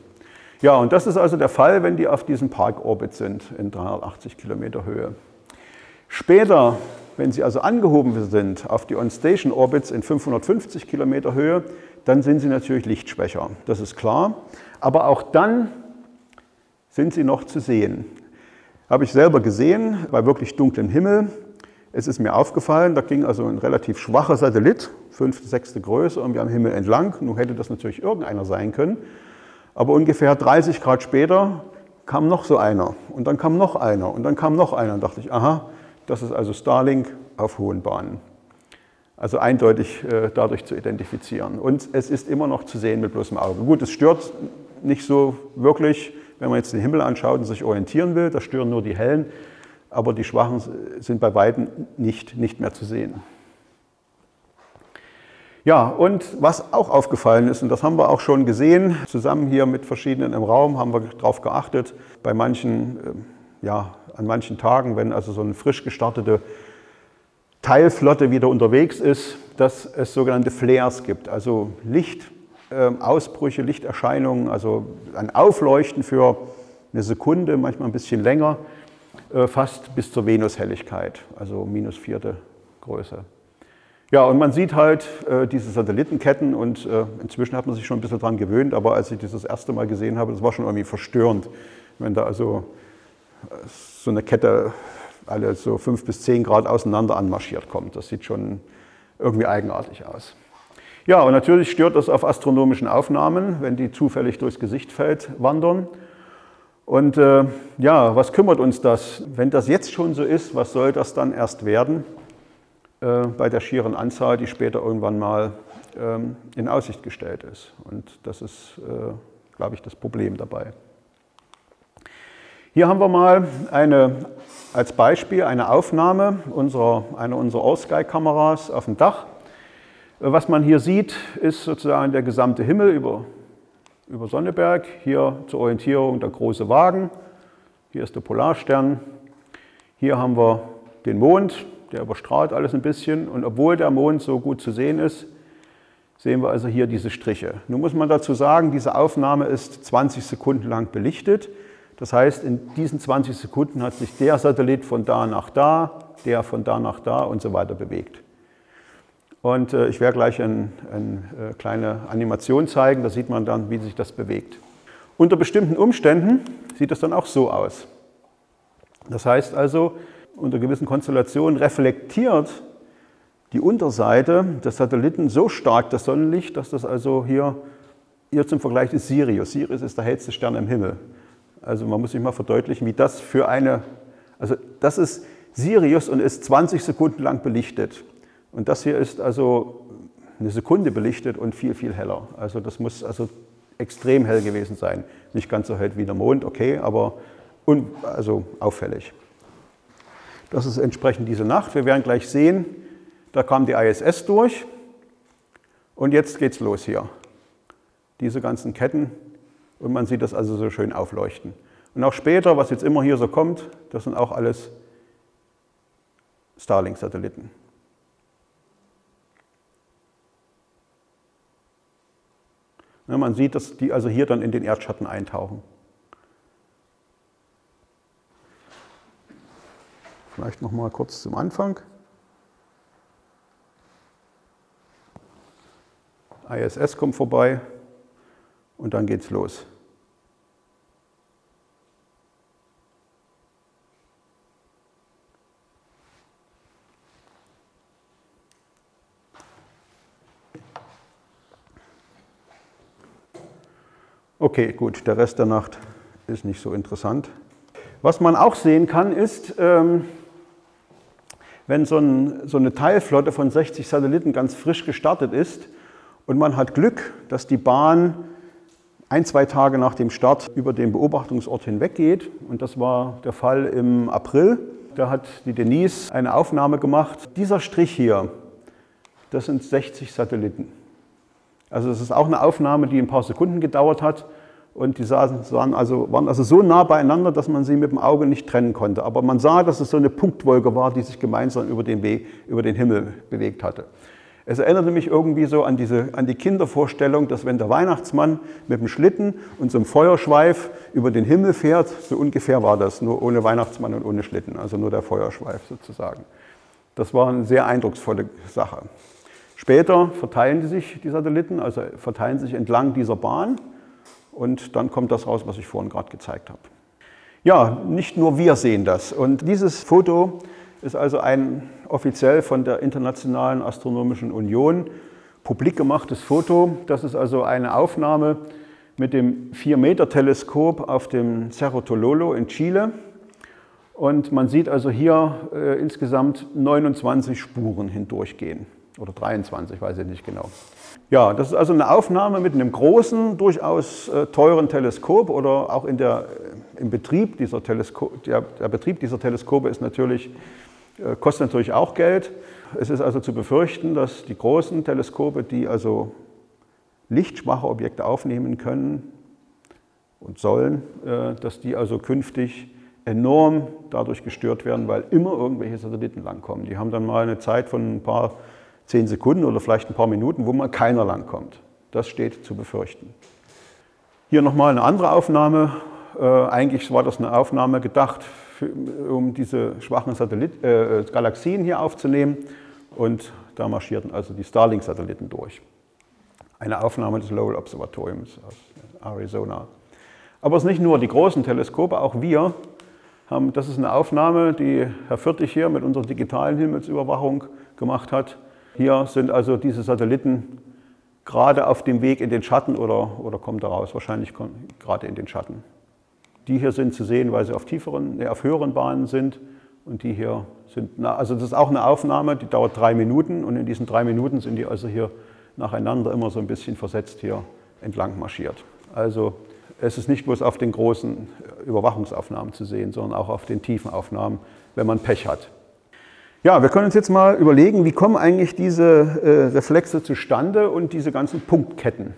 Speaker 2: Ja, und das ist also der Fall, wenn die auf diesem Parkorbit sind in 380 Kilometer Höhe. Später, wenn sie also angehoben sind auf die On-Station-Orbits in 550 Kilometer Höhe, dann sind sie natürlich lichtschwächer. Das ist klar. Aber auch dann sind sie noch zu sehen. Habe ich selber gesehen, bei wirklich dunklem Himmel. Es ist mir aufgefallen, da ging also ein relativ schwacher Satellit, fünfte, sechste Größe, irgendwie am Himmel entlang. Nun hätte das natürlich irgendeiner sein können. Aber ungefähr 30 Grad später kam noch so einer und dann kam noch einer und dann kam noch einer. Und dachte ich, aha, das ist also Starlink auf hohen Bahnen. Also eindeutig äh, dadurch zu identifizieren. Und es ist immer noch zu sehen mit bloßem Auge. Gut, es stört nicht so wirklich, wenn man jetzt den Himmel anschaut und sich orientieren will, da stören nur die hellen, aber die schwachen sind bei weitem nicht, nicht mehr zu sehen. Ja, und was auch aufgefallen ist, und das haben wir auch schon gesehen, zusammen hier mit verschiedenen im Raum haben wir darauf geachtet, bei manchen ja, an manchen Tagen, wenn also so eine frisch gestartete Teilflotte wieder unterwegs ist, dass es sogenannte Flares gibt, also Lichtausbrüche, ähm, Lichterscheinungen, also ein Aufleuchten für eine Sekunde, manchmal ein bisschen länger, äh, fast bis zur Venushelligkeit, also minus vierte Größe. Ja, und man sieht halt äh, diese Satellitenketten und äh, inzwischen hat man sich schon ein bisschen daran gewöhnt, aber als ich das das erste Mal gesehen habe, das war schon irgendwie verstörend, wenn da also so eine Kette alle so fünf bis zehn Grad auseinander anmarschiert kommt. Das sieht schon irgendwie eigenartig aus. Ja, und natürlich stört das auf astronomischen Aufnahmen, wenn die zufällig durchs Gesichtfeld wandern. Und äh, ja, was kümmert uns das? Wenn das jetzt schon so ist, was soll das dann erst werden? Äh, bei der schieren Anzahl, die später irgendwann mal ähm, in Aussicht gestellt ist. Und das ist, äh, glaube ich, das Problem dabei. Hier haben wir mal eine, als Beispiel eine Aufnahme unserer, einer unserer All-Sky-Kameras auf dem Dach. Was man hier sieht, ist sozusagen der gesamte Himmel über, über Sonneberg. Hier zur Orientierung der große Wagen. Hier ist der Polarstern. Hier haben wir den Mond, der überstrahlt alles ein bisschen und obwohl der Mond so gut zu sehen ist, sehen wir also hier diese Striche. Nun muss man dazu sagen, diese Aufnahme ist 20 Sekunden lang belichtet. Das heißt, in diesen 20 Sekunden hat sich der Satellit von da nach da, der von da nach da und so weiter bewegt. Und äh, ich werde gleich eine ein, äh, kleine Animation zeigen, da sieht man dann, wie sich das bewegt. Unter bestimmten Umständen sieht das dann auch so aus. Das heißt also, unter gewissen Konstellationen reflektiert die Unterseite des Satelliten so stark das Sonnenlicht, dass das also hier, hier zum Vergleich ist Sirius. Sirius ist der hellste Stern im Himmel. Also man muss sich mal verdeutlichen, wie das für eine, also das ist Sirius und ist 20 Sekunden lang belichtet. Und das hier ist also eine Sekunde belichtet und viel, viel heller. Also das muss also extrem hell gewesen sein. Nicht ganz so hell wie der Mond, okay, aber un, also auffällig. Das ist entsprechend diese Nacht. Wir werden gleich sehen, da kam die ISS durch und jetzt geht's los hier. Diese ganzen Ketten und man sieht das also so schön aufleuchten. Und auch später, was jetzt immer hier so kommt, das sind auch alles Starlink-Satelliten. Ja, man sieht, dass die also hier dann in den Erdschatten eintauchen. Vielleicht noch mal kurz zum Anfang. ISS kommt vorbei und dann geht's los. Okay, gut, der Rest der Nacht ist nicht so interessant. Was man auch sehen kann, ist, ähm, wenn so, ein, so eine Teilflotte von 60 Satelliten ganz frisch gestartet ist und man hat Glück, dass die Bahn ein, zwei Tage nach dem Start über den Beobachtungsort hinweggeht. Und das war der Fall im April. Da hat die Denise eine Aufnahme gemacht. Dieser Strich hier, das sind 60 Satelliten. Also das ist auch eine Aufnahme, die ein paar Sekunden gedauert hat. Und die saßen, also, waren also so nah beieinander, dass man sie mit dem Auge nicht trennen konnte. Aber man sah, dass es so eine Punktwolke war, die sich gemeinsam über den, Weg, über den Himmel bewegt hatte. Es erinnerte mich irgendwie so an, diese, an die Kindervorstellung, dass wenn der Weihnachtsmann mit dem Schlitten und so einem Feuerschweif über den Himmel fährt, so ungefähr war das, nur ohne Weihnachtsmann und ohne Schlitten, also nur der Feuerschweif sozusagen. Das war eine sehr eindrucksvolle Sache. Später verteilen die sich, die Satelliten, also verteilen sich entlang dieser Bahn und dann kommt das raus, was ich vorhin gerade gezeigt habe. Ja, nicht nur wir sehen das. Und dieses Foto ist also ein offiziell von der Internationalen Astronomischen Union publik gemachtes Foto. Das ist also eine Aufnahme mit dem 4-Meter-Teleskop auf dem Cerro Tololo in Chile. Und man sieht also hier äh, insgesamt 29 Spuren hindurchgehen. Oder 23, weiß ich nicht genau. Ja, das ist also eine Aufnahme mit einem großen, durchaus äh, teuren Teleskop oder auch in der, äh, im Betrieb dieser Teleskop, der, der, Betrieb dieser Teleskope ist natürlich, äh, kostet natürlich auch Geld. Es ist also zu befürchten, dass die großen Teleskope, die also lichtschwache Objekte aufnehmen können und sollen, dass die also künftig enorm dadurch gestört werden, weil immer irgendwelche Satelliten langkommen. Die haben dann mal eine Zeit von ein paar zehn Sekunden oder vielleicht ein paar Minuten, wo mal keiner langkommt. Das steht zu befürchten. Hier nochmal eine andere Aufnahme. Äh, eigentlich war das eine Aufnahme gedacht, für, um diese schwachen Satellit äh, Galaxien hier aufzunehmen. Und da marschierten also die Starlink-Satelliten durch. Eine Aufnahme des Lowell Observatoriums aus Arizona. Aber es ist nicht nur die großen Teleskope, auch wir haben, das ist eine Aufnahme, die Herr Fürtig hier mit unserer digitalen Himmelsüberwachung gemacht hat. Hier sind also diese Satelliten gerade auf dem Weg in den Schatten oder, oder kommt da raus, wahrscheinlich gerade in den Schatten. Die hier sind zu sehen, weil sie auf, tieferen, auf höheren Bahnen sind und die hier sind, also das ist auch eine Aufnahme, die dauert drei Minuten und in diesen drei Minuten sind die also hier nacheinander immer so ein bisschen versetzt hier entlang marschiert. Also es ist nicht bloß auf den großen Überwachungsaufnahmen zu sehen, sondern auch auf den tiefen Aufnahmen, wenn man Pech hat. Ja, wir können uns jetzt mal überlegen, wie kommen eigentlich diese äh, Reflexe zustande und diese ganzen Punktketten.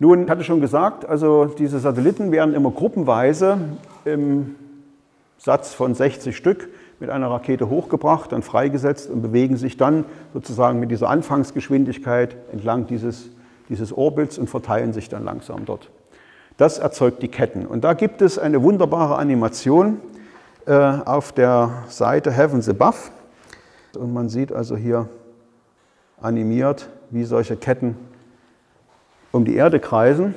Speaker 2: Nun, ich hatte schon gesagt, also diese Satelliten werden immer gruppenweise im Satz von 60 Stück mit einer Rakete hochgebracht, dann freigesetzt und bewegen sich dann sozusagen mit dieser Anfangsgeschwindigkeit entlang dieses, dieses Orbits und verteilen sich dann langsam dort. Das erzeugt die Ketten. Und da gibt es eine wunderbare Animation auf der Seite Heavens Above. Und man sieht also hier animiert, wie solche Ketten um die Erde kreisen.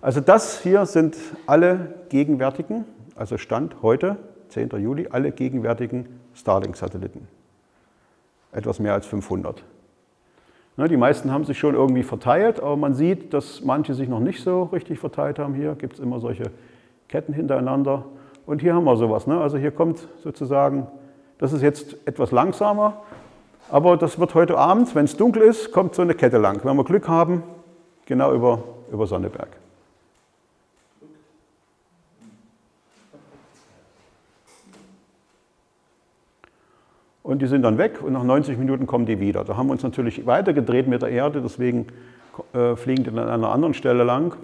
Speaker 2: Also das hier sind alle gegenwärtigen, also Stand heute, 10. Juli, alle gegenwärtigen Starlink-Satelliten. Etwas mehr als 500. Ne, die meisten haben sich schon irgendwie verteilt, aber man sieht, dass manche sich noch nicht so richtig verteilt haben. Hier gibt es immer solche Ketten hintereinander. Und hier haben wir sowas. Ne? Also hier kommt sozusagen, das ist jetzt etwas langsamer, aber das wird heute Abend, wenn es dunkel ist, kommt so eine Kette lang. Wenn wir Glück haben, genau über, über Sonneberg. und die sind dann weg und nach 90 Minuten kommen die wieder. Da haben wir uns natürlich weitergedreht mit der Erde, deswegen äh, fliegen die dann an einer anderen Stelle lang.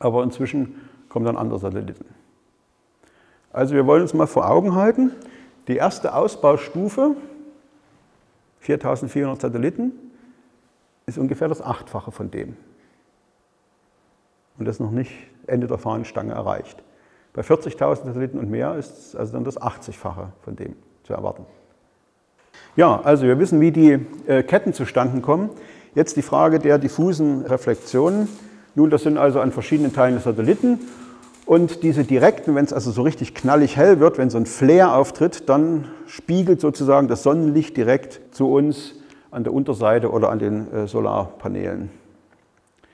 Speaker 2: Aber inzwischen kommen dann andere Satelliten. Also wir wollen uns mal vor Augen halten, die erste Ausbaustufe, 4400 Satelliten, ist ungefähr das Achtfache von dem. Und das ist noch nicht Ende der Fahnenstange erreicht. Bei 40.000 Satelliten und mehr ist es also dann das 80-fache von dem zu erwarten. Ja, also wir wissen, wie die äh, Ketten zustande kommen. Jetzt die Frage der diffusen Reflexionen. Nun, das sind also an verschiedenen Teilen des Satelliten. Und diese direkten, wenn es also so richtig knallig hell wird, wenn so ein Flare auftritt, dann spiegelt sozusagen das Sonnenlicht direkt zu uns an der Unterseite oder an den äh, Solarpanelen.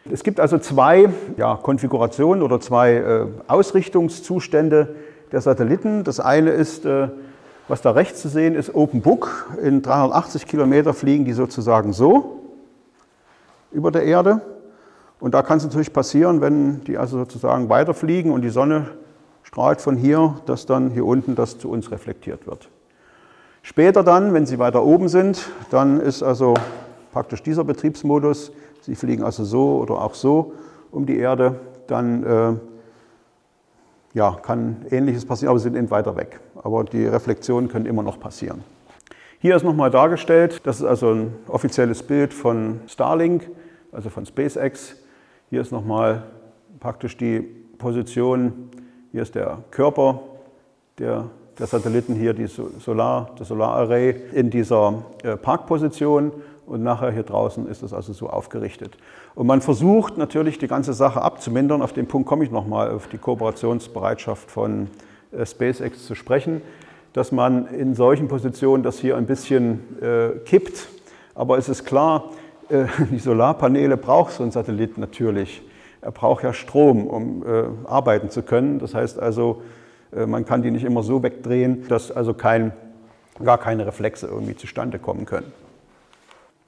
Speaker 2: Es gibt also zwei ja, Konfigurationen oder zwei äh, Ausrichtungszustände der Satelliten. Das eine ist äh, was da rechts zu sehen ist, Open Book. In 380 Kilometer fliegen die sozusagen so über der Erde. Und da kann es natürlich passieren, wenn die also sozusagen weiterfliegen und die Sonne strahlt von hier, dass dann hier unten das zu uns reflektiert wird. Später dann, wenn sie weiter oben sind, dann ist also praktisch dieser Betriebsmodus, sie fliegen also so oder auch so um die Erde, dann äh, ja, kann Ähnliches passieren, aber sie sind eben weiter weg. Aber die Reflexionen können immer noch passieren. Hier ist nochmal dargestellt, das ist also ein offizielles Bild von Starlink, also von SpaceX. Hier ist nochmal praktisch die Position, hier ist der Körper der, der Satelliten, hier die Solar, das Solararray in dieser äh, Parkposition und nachher hier draußen ist es also so aufgerichtet. Und man versucht natürlich die ganze Sache abzumindern. Auf den Punkt komme ich nochmal, auf die Kooperationsbereitschaft von äh, SpaceX zu sprechen, dass man in solchen Positionen das hier ein bisschen äh, kippt. Aber es ist klar, die Solarpaneele braucht so ein Satellit natürlich. Er braucht ja Strom, um äh, arbeiten zu können. Das heißt also, äh, man kann die nicht immer so wegdrehen, dass also kein, gar keine Reflexe irgendwie zustande kommen können.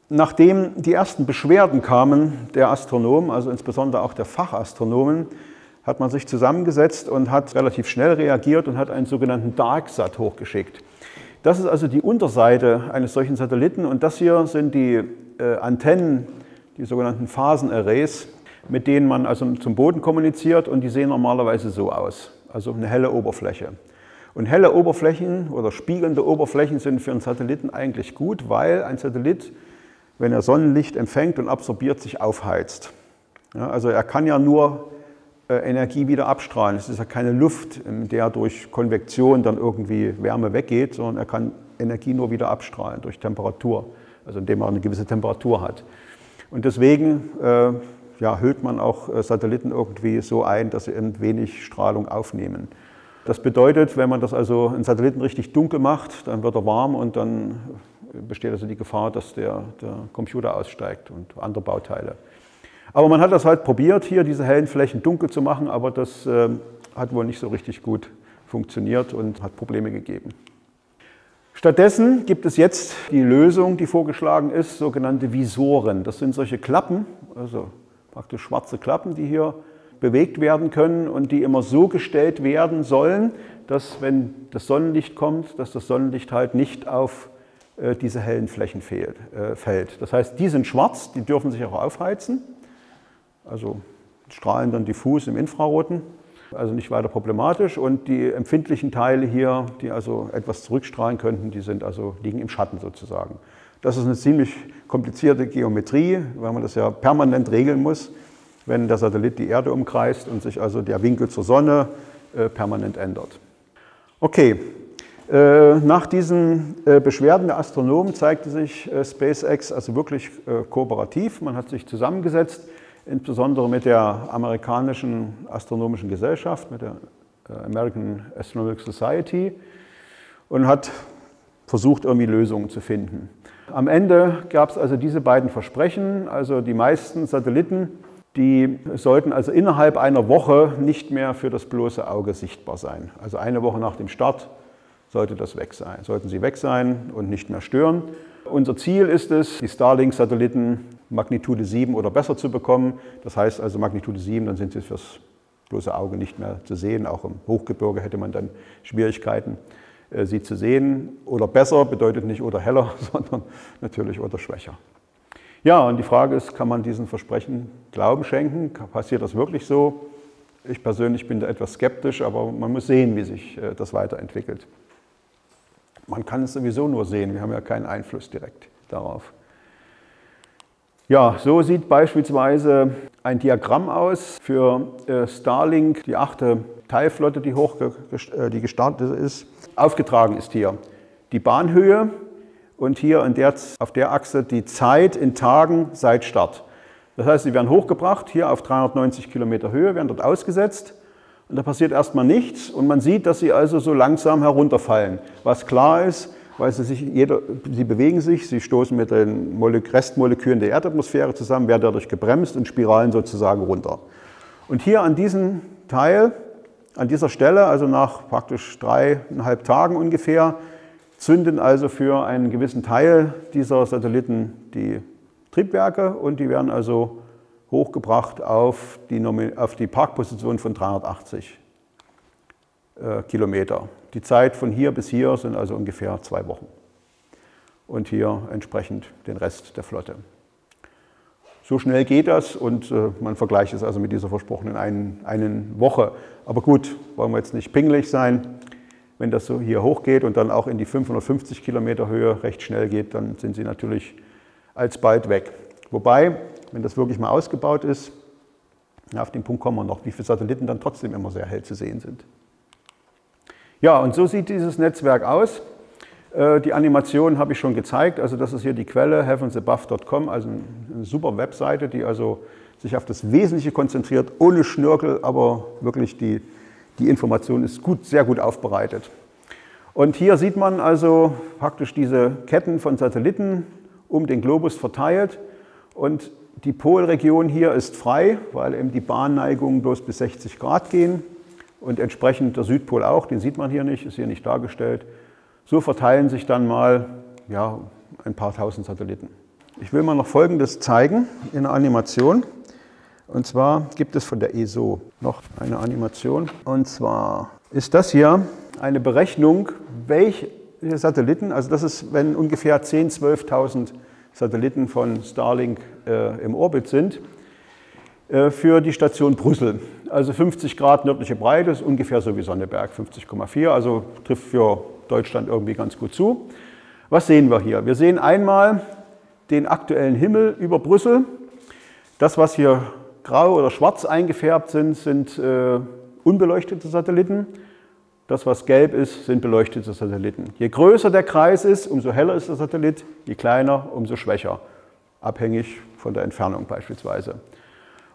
Speaker 2: Nachdem die ersten Beschwerden kamen der Astronomen, also insbesondere auch der Fachastronomen, hat man sich zusammengesetzt und hat relativ schnell reagiert und hat einen sogenannten DarkSat hochgeschickt. Das ist also die Unterseite eines solchen Satelliten und das hier sind die äh, Antennen, die sogenannten Phasenarrays, mit denen man also zum Boden kommuniziert und die sehen normalerweise so aus. also eine helle Oberfläche. Und helle Oberflächen oder spiegelnde Oberflächen sind für einen Satelliten eigentlich gut, weil ein Satellit, wenn er Sonnenlicht empfängt und absorbiert, sich aufheizt. Ja, also er kann ja nur äh, Energie wieder abstrahlen. Es ist ja keine Luft, in der durch Konvektion dann irgendwie Wärme weggeht, sondern er kann Energie nur wieder abstrahlen durch Temperatur, also indem er eine gewisse Temperatur hat. Und deswegen äh, ja, hüllt man auch äh, Satelliten irgendwie so ein, dass sie wenig Strahlung aufnehmen. Das bedeutet, wenn man das also einen Satelliten richtig dunkel macht, dann wird er warm und dann besteht also die Gefahr, dass der, der Computer aussteigt und andere Bauteile. Aber man hat das halt probiert, hier diese hellen Flächen dunkel zu machen, aber das äh, hat wohl nicht so richtig gut funktioniert und hat Probleme gegeben. Stattdessen gibt es jetzt die Lösung, die vorgeschlagen ist, sogenannte Visoren. Das sind solche Klappen, also praktisch schwarze Klappen, die hier bewegt werden können und die immer so gestellt werden sollen, dass wenn das Sonnenlicht kommt, dass das Sonnenlicht halt nicht auf äh, diese hellen Flächen äh, fällt. Das heißt, die sind schwarz, die dürfen sich auch aufheizen also strahlen dann diffus im Infraroten, also nicht weiter problematisch. Und die empfindlichen Teile hier, die also etwas zurückstrahlen könnten, die sind also, liegen im Schatten sozusagen. Das ist eine ziemlich komplizierte Geometrie, weil man das ja permanent regeln muss, wenn der Satellit die Erde umkreist und sich also der Winkel zur Sonne äh, permanent ändert. Okay, äh, nach diesen äh, Beschwerden der Astronomen zeigte sich äh, SpaceX also wirklich kooperativ. Man hat sich zusammengesetzt insbesondere mit der amerikanischen astronomischen Gesellschaft, mit der äh, American Astronomical Society und hat versucht, irgendwie Lösungen zu finden. Am Ende gab es also diese beiden Versprechen, also die meisten Satelliten, die sollten also innerhalb einer Woche nicht mehr für das bloße Auge sichtbar sein. Also eine Woche nach dem Start sollte das weg sein, sollten sie weg sein und nicht mehr stören. Unser Ziel ist es, die Starlink-Satelliten Magnitude 7 oder besser zu bekommen. Das heißt also Magnitude 7, dann sind sie fürs bloße Auge nicht mehr zu sehen. Auch im Hochgebirge hätte man dann Schwierigkeiten, äh, sie zu sehen. Oder besser bedeutet nicht oder heller, sondern natürlich oder schwächer. Ja, und die Frage ist, kann man diesen Versprechen Glauben schenken? Passiert das wirklich so? Ich persönlich bin da etwas skeptisch, aber man muss sehen, wie sich äh, das weiterentwickelt. Man kann es sowieso nur sehen, wir haben ja keinen Einfluss direkt darauf. Ja, so sieht beispielsweise ein Diagramm aus für äh, Starlink, die achte Teilflotte, die, hoch, äh, die gestartet ist. Aufgetragen ist hier die Bahnhöhe und hier der, auf der Achse die Zeit in Tagen seit Start. Das heißt, sie werden hochgebracht, hier auf 390 Kilometer Höhe, werden dort ausgesetzt und da passiert erstmal nichts und man sieht, dass sie also so langsam herunterfallen. Was klar ist, weil sie sich, jeder, sie bewegen sich, sie stoßen mit den Restmolekülen der Erdatmosphäre zusammen, werden dadurch gebremst und spiralen sozusagen runter. Und hier an diesem Teil, an dieser Stelle, also nach praktisch dreieinhalb Tagen ungefähr, zünden also für einen gewissen Teil dieser Satelliten die Triebwerke und die werden also hochgebracht auf die, auf die Parkposition von 380 äh, Kilometer. Die Zeit von hier bis hier sind also ungefähr zwei Wochen. Und hier entsprechend den Rest der Flotte. So schnell geht das und äh, man vergleicht es also mit dieser versprochenen einen, einen Woche. Aber gut, wollen wir jetzt nicht pingelig sein. Wenn das so hier hochgeht und dann auch in die 550 Kilometer Höhe recht schnell geht, dann sind sie natürlich alsbald weg. Wobei, wenn das wirklich mal ausgebaut ist, auf den Punkt kommen wir noch, wie viele Satelliten dann trotzdem immer sehr hell zu sehen sind. Ja, und so sieht dieses Netzwerk aus. Äh, die Animation habe ich schon gezeigt. Also das ist hier die Quelle heavensabove.com, also eine super Webseite, die also sich auf das Wesentliche konzentriert, ohne Schnörkel, aber wirklich die, die Information ist gut, sehr gut aufbereitet. Und hier sieht man also praktisch diese Ketten von Satelliten um den Globus verteilt. Und die Polregion hier ist frei, weil eben die Bahnneigungen bloß bis 60 Grad gehen und entsprechend der Südpol auch, den sieht man hier nicht, ist hier nicht dargestellt. So verteilen sich dann mal ja, ein paar tausend Satelliten. Ich will mal noch Folgendes zeigen in der Animation. Und zwar gibt es von der ESO noch eine Animation. Und zwar ist das hier eine Berechnung, welche Satelliten, also das ist, wenn ungefähr 10.000, 12.000 Satelliten von Starlink äh, im Orbit sind, äh, für die Station Brüssel. Also 50 Grad nördliche Breite, ist ungefähr so wie Sonneberg, 50,4, also trifft für Deutschland irgendwie ganz gut zu. Was sehen wir hier? Wir sehen einmal den aktuellen Himmel über Brüssel. Das, was hier grau oder schwarz eingefärbt sind, sind äh, unbeleuchtete Satelliten. Das, was gelb ist, sind beleuchtete Satelliten. Je größer der Kreis ist, umso heller ist der Satellit, je kleiner, umso schwächer, abhängig von der Entfernung beispielsweise.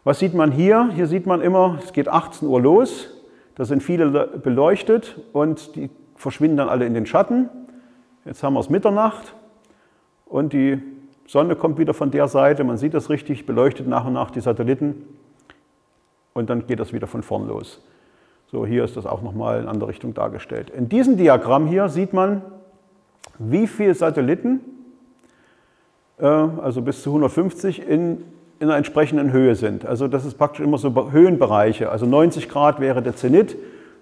Speaker 2: Was sieht man hier? Hier sieht man immer, es geht 18 Uhr los, da sind viele beleuchtet und die verschwinden dann alle in den Schatten. Jetzt haben wir es Mitternacht und die Sonne kommt wieder von der Seite, man sieht das richtig, beleuchtet nach und nach die Satelliten und dann geht das wieder von vorn los. So, hier ist das auch nochmal in andere Richtung dargestellt. In diesem Diagramm hier sieht man, wie viele Satelliten, äh, also bis zu 150, in, in einer entsprechenden Höhe sind. Also das ist praktisch immer so Höhenbereiche. Also 90 Grad wäre der Zenit,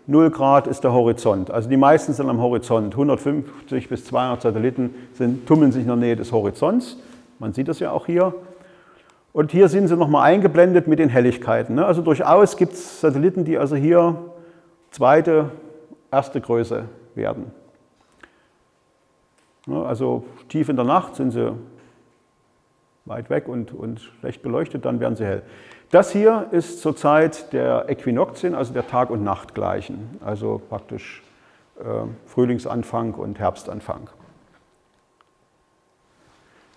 Speaker 2: 0 Grad ist der Horizont. Also die meisten sind am Horizont. 150 bis 200 Satelliten sind, tummeln sich in der Nähe des Horizonts. Man sieht das ja auch hier. Und hier sind sie nochmal eingeblendet mit den Helligkeiten. Ne? Also durchaus gibt es Satelliten, die also hier zweite, erste Größe werden. Also tief in der Nacht sind sie weit weg und, und schlecht beleuchtet, dann werden sie hell. Das hier ist zur Zeit der Äquinoxien, also der Tag- und Nachtgleichen, also praktisch äh, Frühlingsanfang und Herbstanfang.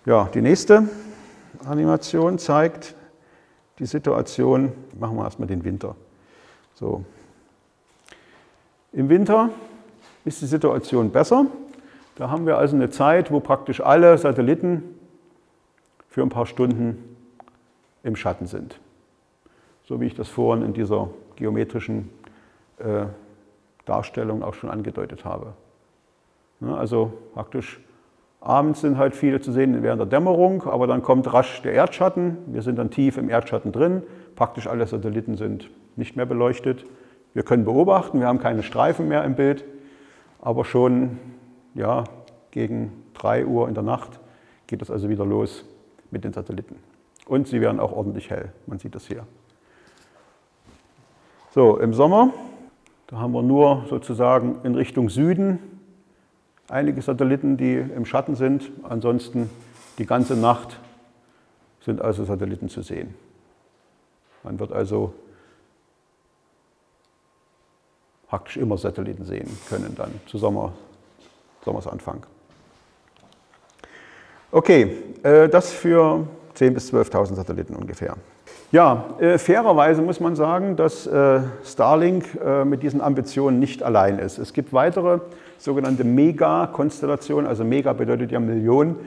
Speaker 2: Ja, die nächste Animation zeigt die Situation, machen wir erstmal den Winter. So, im Winter ist die Situation besser. Da haben wir also eine Zeit, wo praktisch alle Satelliten für ein paar Stunden im Schatten sind. So wie ich das vorhin in dieser geometrischen äh, Darstellung auch schon angedeutet habe. Ja, also praktisch abends sind halt viele zu sehen während der Dämmerung, aber dann kommt rasch der Erdschatten. Wir sind dann tief im Erdschatten drin. Praktisch alle Satelliten sind nicht mehr beleuchtet. Wir können beobachten, wir haben keine Streifen mehr im Bild, aber schon ja, gegen 3 Uhr in der Nacht geht es also wieder los mit den Satelliten. Und sie werden auch ordentlich hell, man sieht das hier. So, im Sommer, da haben wir nur sozusagen in Richtung Süden einige Satelliten, die im Schatten sind. Ansonsten die ganze Nacht sind also Satelliten zu sehen. Man wird also praktisch immer Satelliten sehen können dann zu Sommer, Sommersanfang. Okay, äh, das für 10.000 bis 12.000 Satelliten ungefähr. Ja, äh, fairerweise muss man sagen, dass äh, Starlink mit diesen Ambitionen nicht allein ist. Es gibt weitere sogenannte Mega-Konstellationen, also Mega bedeutet ja Million,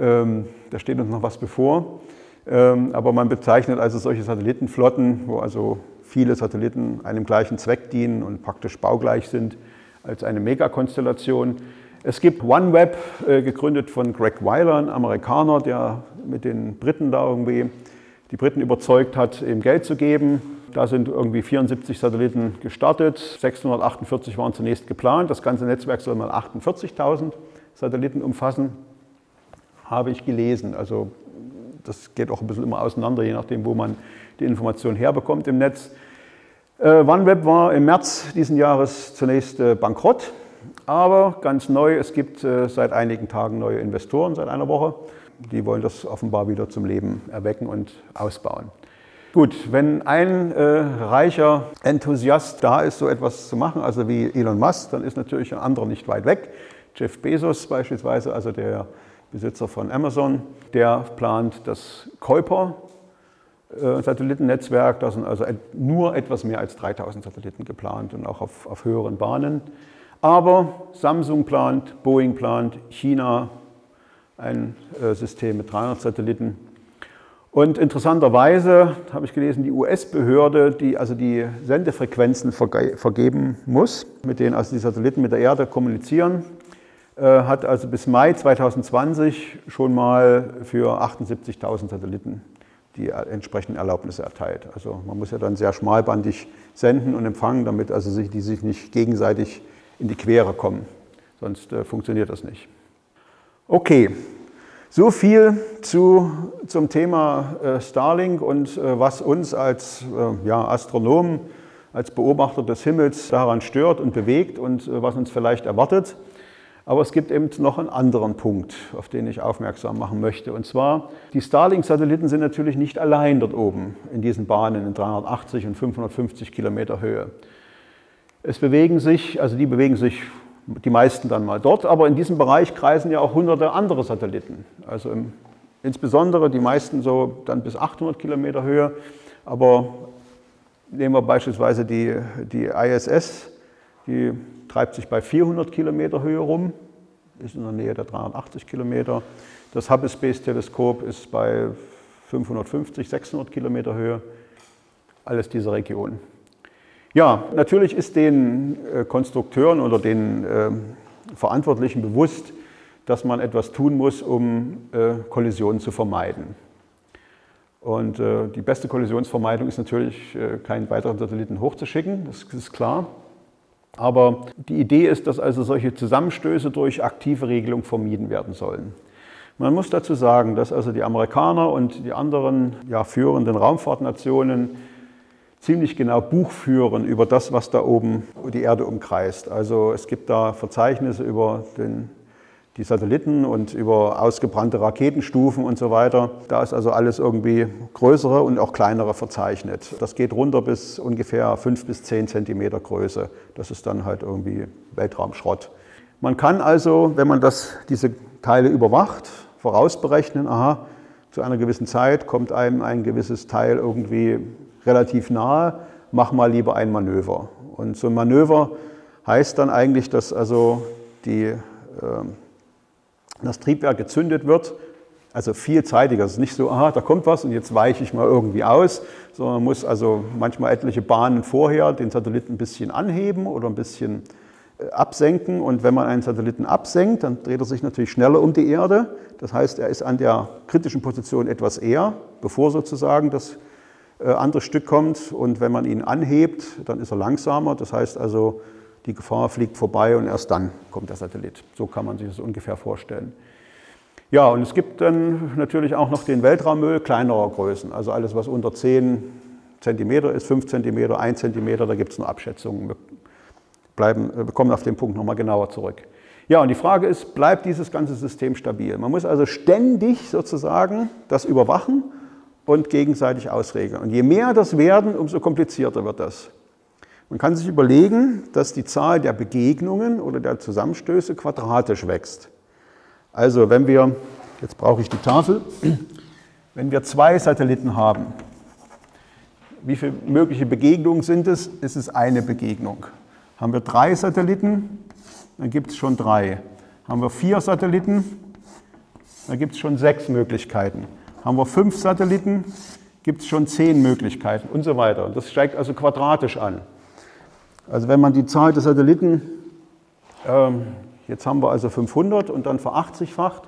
Speaker 2: ähm, da steht uns noch was bevor. Ähm, aber man bezeichnet also solche Satellitenflotten, wo also viele Satelliten einem gleichen Zweck dienen und praktisch baugleich sind als eine Megakonstellation. Es gibt OneWeb, äh, gegründet von Greg Weiler, ein Amerikaner, der mit den Briten da irgendwie die Briten überzeugt hat, ihm Geld zu geben. Da sind irgendwie 74 Satelliten gestartet, 648 waren zunächst geplant. Das ganze Netzwerk soll mal 48.000 Satelliten umfassen, habe ich gelesen. Also das geht auch ein bisschen immer auseinander, je nachdem, wo man die Information herbekommt im Netz. Äh, OneWeb war im März diesen Jahres zunächst äh, bankrott, aber ganz neu, es gibt äh, seit einigen Tagen neue Investoren, seit einer Woche. Die wollen das offenbar wieder zum Leben erwecken und ausbauen. Gut, wenn ein äh, reicher Enthusiast da ist, so etwas zu machen, also wie Elon Musk, dann ist natürlich ein anderer nicht weit weg. Jeff Bezos beispielsweise, also der Besitzer von Amazon, der plant das Kuiper äh, Satellitennetzwerk. Da sind also nur etwas mehr als 3000 Satelliten geplant und auch auf, auf höheren Bahnen. Aber Samsung plant, Boeing plant, China ein äh, System mit 300 Satelliten. Und interessanterweise habe ich gelesen, die US-Behörde, die also die Sendefrequenzen verge vergeben muss, mit denen also die Satelliten mit der Erde kommunizieren, äh, hat also bis Mai 2020 schon mal für 78.000 Satelliten die entsprechenden Erlaubnisse erteilt. Also man muss ja dann sehr schmalbandig senden und empfangen, damit also die sich nicht gegenseitig in die Quere kommen. Sonst äh, funktioniert das nicht. Okay, So viel zu, zum Thema äh, Starlink und äh, was uns als äh, ja, Astronomen, als Beobachter des Himmels daran stört und bewegt und äh, was uns vielleicht erwartet. Aber es gibt eben noch einen anderen Punkt, auf den ich aufmerksam machen möchte. Und zwar, die Starlink-Satelliten sind natürlich nicht allein dort oben in diesen Bahnen in 380 und 550 Kilometer Höhe. Es bewegen sich, also die bewegen sich die meisten dann mal dort, aber in diesem Bereich kreisen ja auch hunderte andere Satelliten. Also im, insbesondere die meisten so dann bis 800 Kilometer Höhe, aber nehmen wir beispielsweise die, die ISS, die treibt sich bei 400 Kilometer Höhe rum, ist in der Nähe der 380 Kilometer. Das Hubble Space Teleskop ist bei 550, 600 Kilometer Höhe, alles diese Region. Ja, natürlich ist den äh, Konstrukteuren oder den äh, Verantwortlichen bewusst, dass man etwas tun muss, um äh, Kollisionen zu vermeiden. Und äh, die beste Kollisionsvermeidung ist natürlich, keinen weiteren Satelliten hochzuschicken, das ist klar. Aber die Idee ist, dass also solche Zusammenstöße durch aktive Regelung vermieden werden sollen. Man muss dazu sagen, dass also die Amerikaner und die anderen ja, führenden Raumfahrtnationen ziemlich genau Buch führen über das, was da oben die Erde umkreist. Also es gibt da Verzeichnisse über den, die Satelliten und über ausgebrannte Raketenstufen und so weiter. Da ist also alles irgendwie größere und auch kleinere verzeichnet. Das geht runter bis ungefähr 5 bis 10 Zentimeter Größe. Das ist dann halt irgendwie Weltraumschrott. Man kann also, wenn man das, diese Teile überwacht, vorausberechnen, aha, zu einer gewissen Zeit kommt einem ein gewisses Teil irgendwie relativ nahe, mach mal lieber ein Manöver. Und so ein Manöver heißt dann eigentlich, dass also die, äh, das Triebwerk gezündet wird, also vielzeitiger. Es ist nicht so, aha, da kommt was und jetzt weiche ich mal irgendwie aus, sondern man muss also manchmal etliche Bahnen vorher den Satelliten ein bisschen anheben oder ein bisschen äh, absenken. Und wenn man einen Satelliten absenkt, dann dreht er sich natürlich schneller um die Erde. Das heißt, er ist an der kritischen Position etwas eher, bevor sozusagen das äh, anderes Stück kommt und wenn man ihn anhebt, dann ist er langsamer. Das heißt also, die Gefahr fliegt vorbei und erst dann kommt der Satellit. So kann man sich das ungefähr vorstellen. Ja, und es gibt dann natürlich auch noch den Weltraummüll kleinerer Größen. Also alles, was unter 10 cm ist, 5 cm, 1 cm, da gibt es nur Abschätzungen. Wir, bleiben, wir kommen auf den Punkt nochmal genauer zurück. Ja, und die Frage ist, bleibt dieses ganze System stabil? Man muss also ständig sozusagen das überwachen und gegenseitig ausregeln. Und je mehr das werden, umso komplizierter wird das. Man kann sich überlegen, dass die Zahl der Begegnungen oder der Zusammenstöße quadratisch wächst. Also wenn wir, jetzt brauche ich die Tafel, wenn wir zwei Satelliten haben, wie viele mögliche Begegnungen sind es? Es ist eine Begegnung. Haben wir drei Satelliten, dann gibt es schon drei. Haben wir vier Satelliten, dann gibt es schon sechs Möglichkeiten. Haben wir fünf Satelliten, gibt es schon zehn Möglichkeiten und so weiter. Das steigt also quadratisch an. Also wenn man die Zahl der Satelliten, ähm, jetzt haben wir also 500 und dann ver-80-facht,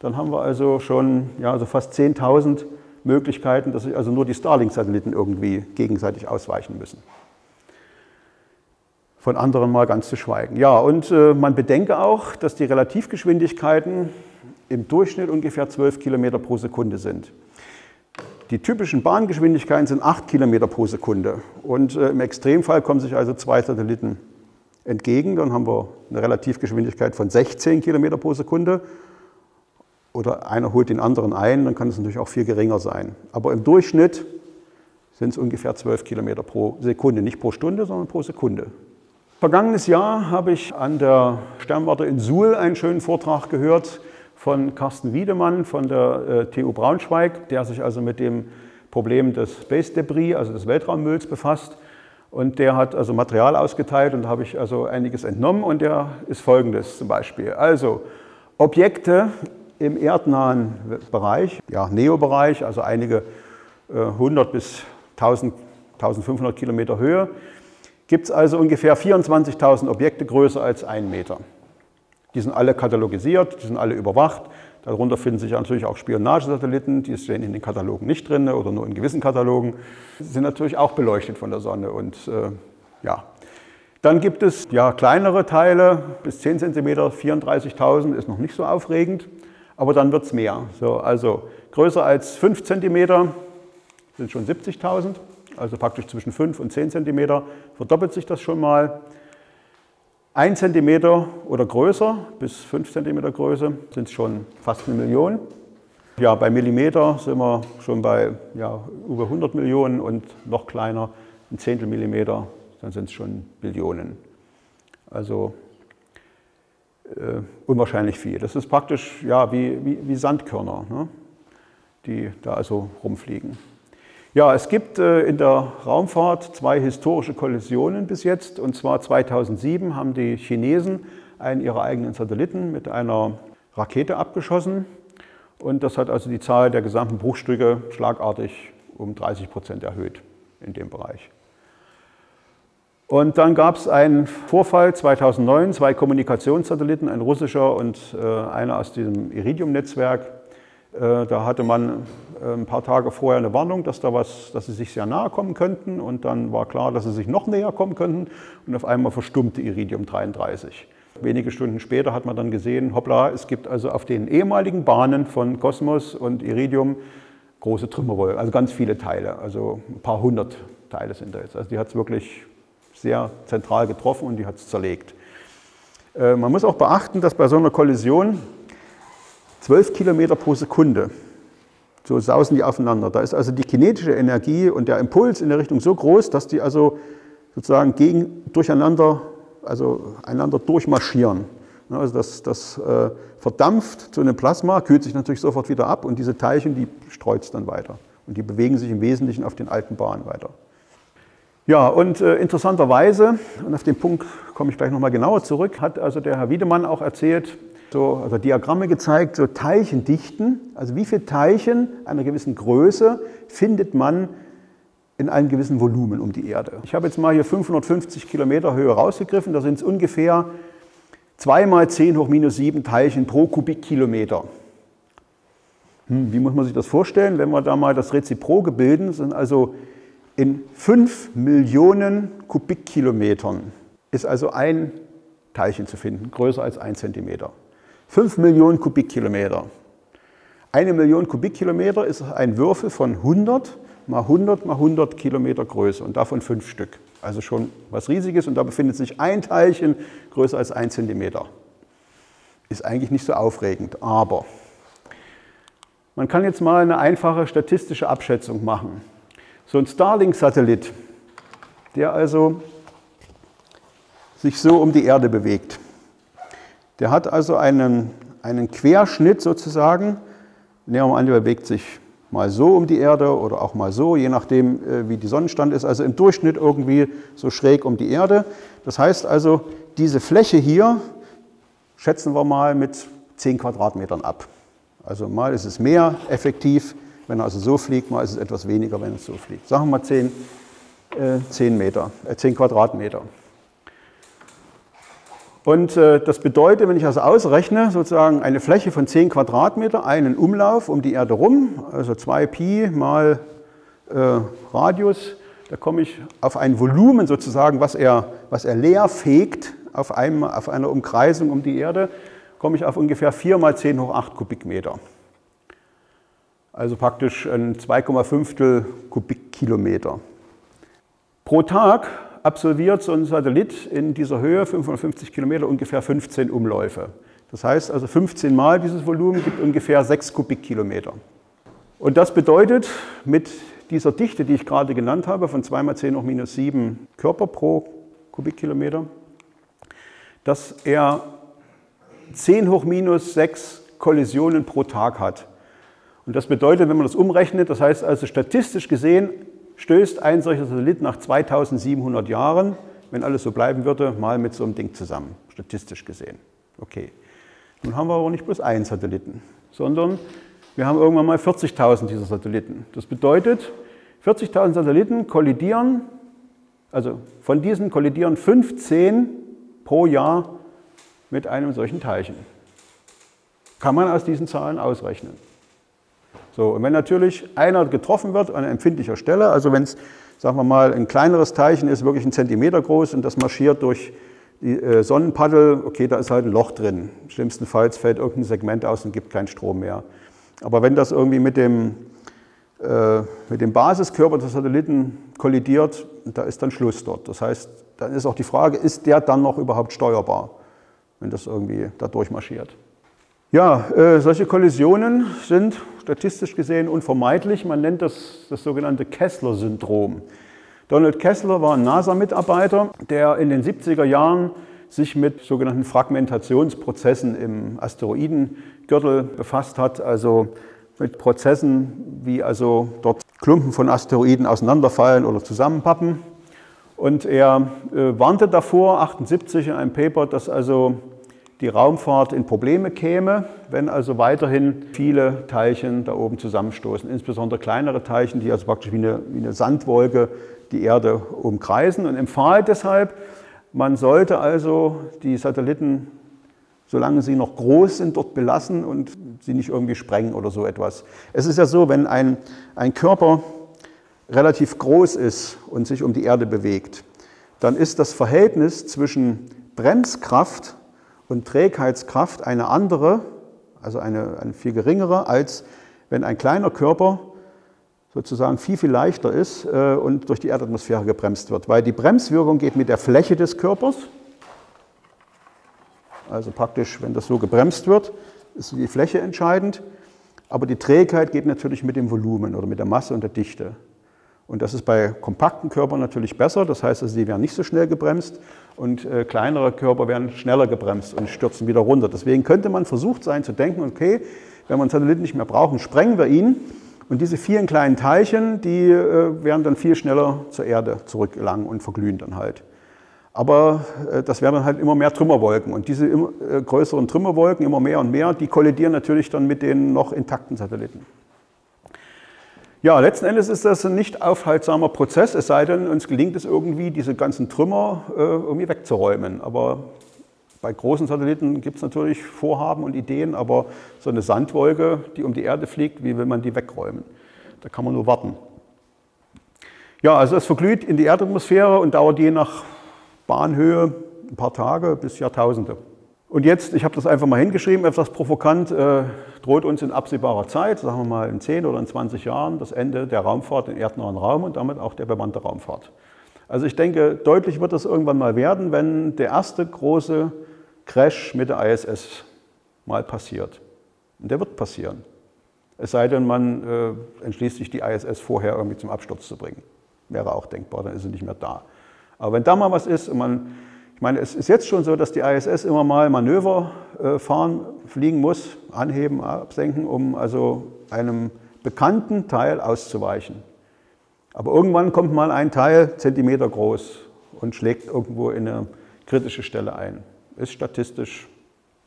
Speaker 2: dann haben wir also schon ja, also fast 10.000 Möglichkeiten, dass sich also nur die Starlink-Satelliten irgendwie gegenseitig ausweichen müssen. Von anderen mal ganz zu schweigen. Ja, und äh, man bedenke auch, dass die Relativgeschwindigkeiten im Durchschnitt ungefähr 12 Kilometer pro Sekunde sind. Die typischen Bahngeschwindigkeiten sind 8 Kilometer pro Sekunde. Und äh, im Extremfall kommen sich also zwei Satelliten entgegen. Dann haben wir eine Relativgeschwindigkeit von 16 Kilometer pro Sekunde. Oder einer holt den anderen ein, dann kann es natürlich auch viel geringer sein. Aber im Durchschnitt sind es ungefähr 12 Kilometer pro Sekunde. Nicht pro Stunde, sondern pro Sekunde. Vergangenes Jahr habe ich an der Sternwarte in Suhl einen schönen Vortrag gehört von Carsten Wiedemann von der äh, TU Braunschweig, der sich also mit dem Problem des Space Debris, also des Weltraummülls befasst. Und der hat also Material ausgeteilt und da habe ich also einiges entnommen und der ist folgendes zum Beispiel. Also Objekte im erdnahen Bereich, ja, Neo-Bereich, also einige äh, 100 bis 1000, 1500 Kilometer Höhe, gibt es also ungefähr 24.000 Objekte größer als ein Meter. Die sind alle katalogisiert, die sind alle überwacht. Darunter finden sich natürlich auch Spionagesatelliten, die stehen in den Katalogen nicht drin oder nur in gewissen Katalogen. Sie sind natürlich auch beleuchtet von der Sonne und äh, ja. Dann gibt es ja, kleinere Teile, bis 10 cm, 34.000 ist noch nicht so aufregend. aber dann wird es mehr. So, also größer als 5 cm sind schon 70.000, also praktisch zwischen 5 und 10 cm verdoppelt sich das schon mal. 1 cm oder größer bis 5 cm Größe sind es schon fast eine Million. Ja, bei Millimeter sind wir schon bei ja, über 100 Millionen und noch kleiner, ein Zehntel Millimeter, dann sind es schon Billionen. Also äh, unwahrscheinlich viel. Das ist praktisch ja, wie, wie, wie Sandkörner, ne? die da also rumfliegen. Ja, es gibt äh, in der Raumfahrt zwei historische Kollisionen bis jetzt. Und zwar 2007 haben die Chinesen einen ihrer eigenen Satelliten mit einer Rakete abgeschossen. Und das hat also die Zahl der gesamten Bruchstücke schlagartig um 30 Prozent erhöht in dem Bereich. Und dann gab es einen Vorfall 2009, zwei Kommunikationssatelliten, ein russischer und äh, einer aus diesem Iridium-Netzwerk. Äh, da hatte man ein paar Tage vorher eine Warnung, dass, da was, dass sie sich sehr nahe kommen könnten. Und dann war klar, dass sie sich noch näher kommen könnten. Und auf einmal verstummte Iridium 33. Wenige Stunden später hat man dann gesehen, hoppla, es gibt also auf den ehemaligen Bahnen von Kosmos und Iridium große Trümmerwolken, also ganz viele Teile, also ein paar hundert Teile sind da jetzt. Also die hat es wirklich sehr zentral getroffen und die hat es zerlegt. Äh, man muss auch beachten, dass bei so einer Kollision 12 Kilometer pro Sekunde, so sausen die aufeinander. Da ist also die kinetische Energie und der Impuls in der Richtung so groß, dass die also sozusagen gegen, durcheinander, also einander durchmarschieren. Also das, das äh, verdampft zu einem Plasma, kühlt sich natürlich sofort wieder ab und diese Teilchen, die streut es dann weiter. Und die bewegen sich im Wesentlichen auf den alten Bahnen weiter. Ja, und äh, interessanterweise, und auf den Punkt komme ich gleich nochmal genauer zurück, hat also der Herr Wiedemann auch erzählt, so, also Diagramme gezeigt, so Teilchendichten, also wie viele Teilchen einer gewissen Größe findet man in einem gewissen Volumen um die Erde. Ich habe jetzt mal hier 550 Kilometer Höhe rausgegriffen, da sind es ungefähr 2 mal 10 hoch minus 7 Teilchen pro Kubikkilometer. Hm, wie muss man sich das vorstellen? Wenn wir da mal das Reziproke bilden, sind also in 5 Millionen Kubikkilometern ist also ein Teilchen zu finden, größer als ein Zentimeter. 5 Millionen Kubikkilometer. Eine Million Kubikkilometer ist ein Würfel von 100 mal 100 mal 100 Kilometer Größe und davon fünf Stück. Also schon was Riesiges und da befindet sich ein Teilchen größer als ein Zentimeter. Ist eigentlich nicht so aufregend, aber man kann jetzt mal eine einfache statistische Abschätzung machen. So ein Starlink-Satellit, der also sich so um die Erde bewegt. Der hat also einen, einen Querschnitt sozusagen. Nehmen wir an, der bewegt sich mal so um die Erde oder auch mal so, je nachdem, äh, wie die Sonnenstand ist. Also im Durchschnitt irgendwie so schräg um die Erde. Das heißt also, diese Fläche hier schätzen wir mal mit 10 Quadratmetern ab. Also mal ist es mehr effektiv, wenn er also so fliegt, mal ist es etwas weniger, wenn es so fliegt. Sagen wir mal 10, äh, 10, Meter, äh, 10 Quadratmeter. Und äh, das bedeutet, wenn ich also ausrechne, sozusagen eine Fläche von 10 Quadratmeter, einen Umlauf um die Erde rum, also 2 Pi mal äh, Radius, da komme ich auf ein Volumen sozusagen, was er, was er leer fegt auf, einem, auf einer Umkreisung um die Erde, komme ich auf ungefähr 4 mal 10 hoch 8 Kubikmeter also praktisch ein 2,5 Kubikkilometer. Pro Tag absolviert so ein Satellit in dieser Höhe, 550 Kilometer, ungefähr 15 Umläufe. Das heißt also 15 Mal dieses Volumen gibt ungefähr 6 Kubikkilometer. Und das bedeutet, mit dieser Dichte, die ich gerade genannt habe, von 2 mal 10 hoch minus 7 Körper pro Kubikkilometer, dass er 10 hoch minus 6 Kollisionen pro Tag hat. Und das bedeutet, wenn man das umrechnet, das heißt also statistisch gesehen, stößt ein solcher Satellit nach 2700 Jahren, wenn alles so bleiben würde, mal mit so einem Ding zusammen, statistisch gesehen. Okay. Nun haben wir aber nicht bloß einen Satelliten, sondern wir haben irgendwann mal 40.000 dieser Satelliten. Das bedeutet, 40.000 Satelliten kollidieren, also von diesen kollidieren 15 pro Jahr mit einem solchen Teilchen. Kann man aus diesen Zahlen ausrechnen. So, und wenn natürlich einer getroffen wird an empfindlicher Stelle, also wenn es, sagen wir mal, ein kleineres Teilchen ist, wirklich ein Zentimeter groß und das marschiert durch, Die äh, Sonnenpaddel, okay, da ist halt ein Loch drin. Schlimmstenfalls fällt irgendein Segment aus und gibt keinen Strom mehr. Aber wenn das irgendwie mit dem, äh, mit dem Basiskörper des Satelliten kollidiert, da ist dann Schluss dort. Das heißt, dann ist auch die Frage, ist der dann noch überhaupt steuerbar, wenn das irgendwie da durchmarschiert. Ja, äh, solche Kollisionen sind statistisch gesehen unvermeidlich. Man nennt das das sogenannte Kessler-Syndrom. Donald Kessler war ein NASA-Mitarbeiter, der in den 70er Jahren sich mit sogenannten Fragmentationsprozessen im Asteroidengürtel befasst hat, also mit Prozessen, wie also dort Klumpen von Asteroiden auseinanderfallen oder zusammenpappen. Und er äh, warnte davor, 78 in einem Paper, dass also die Raumfahrt in Probleme käme, wenn also weiterhin viele Teilchen da oben zusammenstoßen, insbesondere kleinere Teilchen, die also praktisch wie eine, wie eine Sandwolke die Erde umkreisen und empfahl deshalb, man sollte also die Satelliten, solange sie noch groß sind, dort belassen und sie nicht irgendwie sprengen oder so etwas. Es ist ja so, wenn ein, ein Körper relativ groß ist und sich um die Erde bewegt, dann ist das Verhältnis zwischen Bremskraft und Trägheitskraft eine andere, also eine, eine viel geringere, als wenn ein kleiner Körper sozusagen viel, viel leichter ist äh, und durch die Erdatmosphäre gebremst wird. Weil die Bremswirkung geht mit der Fläche des Körpers, also praktisch, wenn das so gebremst wird, ist die Fläche entscheidend. Aber die Trägheit geht natürlich mit dem Volumen oder mit der Masse und der Dichte. Und das ist bei kompakten Körpern natürlich besser. Das heißt, also, sie werden nicht so schnell gebremst und äh, kleinere Körper werden schneller gebremst und stürzen wieder runter. Deswegen könnte man versucht sein zu denken, okay, wenn wir einen Satelliten nicht mehr brauchen, sprengen wir ihn. Und diese vielen kleinen Teilchen, die äh, werden dann viel schneller zur Erde zurückgelangen und verglühen dann halt. Aber äh, das werden dann halt immer mehr Trümmerwolken. Und diese immer, äh, größeren Trümmerwolken, immer mehr und mehr, die kollidieren natürlich dann mit den noch intakten Satelliten. Ja, letzten Endes ist das ein nicht aufhaltsamer Prozess, es sei denn, uns gelingt es irgendwie, diese ganzen Trümmer äh, irgendwie wegzuräumen. Aber bei großen Satelliten gibt es natürlich Vorhaben und Ideen, aber so eine Sandwolke, die um die Erde fliegt, wie will man die wegräumen? Da kann man nur warten. Ja, also es verglüht in die Erdatmosphäre und dauert je nach Bahnhöhe ein paar Tage bis Jahrtausende. Und jetzt, ich habe das einfach mal hingeschrieben, etwas provokant, äh, droht uns in absehbarer Zeit, sagen wir mal in 10 oder in 20 Jahren, das Ende der Raumfahrt in erdnahen Raum und damit auch der bemannte Raumfahrt. Also ich denke, deutlich wird das irgendwann mal werden, wenn der erste große Crash mit der ISS mal passiert. Und der wird passieren. Es sei denn, man äh, entschließt sich, die ISS vorher irgendwie zum Absturz zu bringen. Wäre auch denkbar, dann ist sie nicht mehr da. Aber wenn da mal was ist und man ich meine, es ist jetzt schon so, dass die ISS immer mal Manöver äh, fahren, fliegen muss, anheben, absenken, um also einem bekannten Teil auszuweichen. Aber irgendwann kommt mal ein Teil Zentimeter groß und schlägt irgendwo in eine kritische Stelle ein. Ist statistisch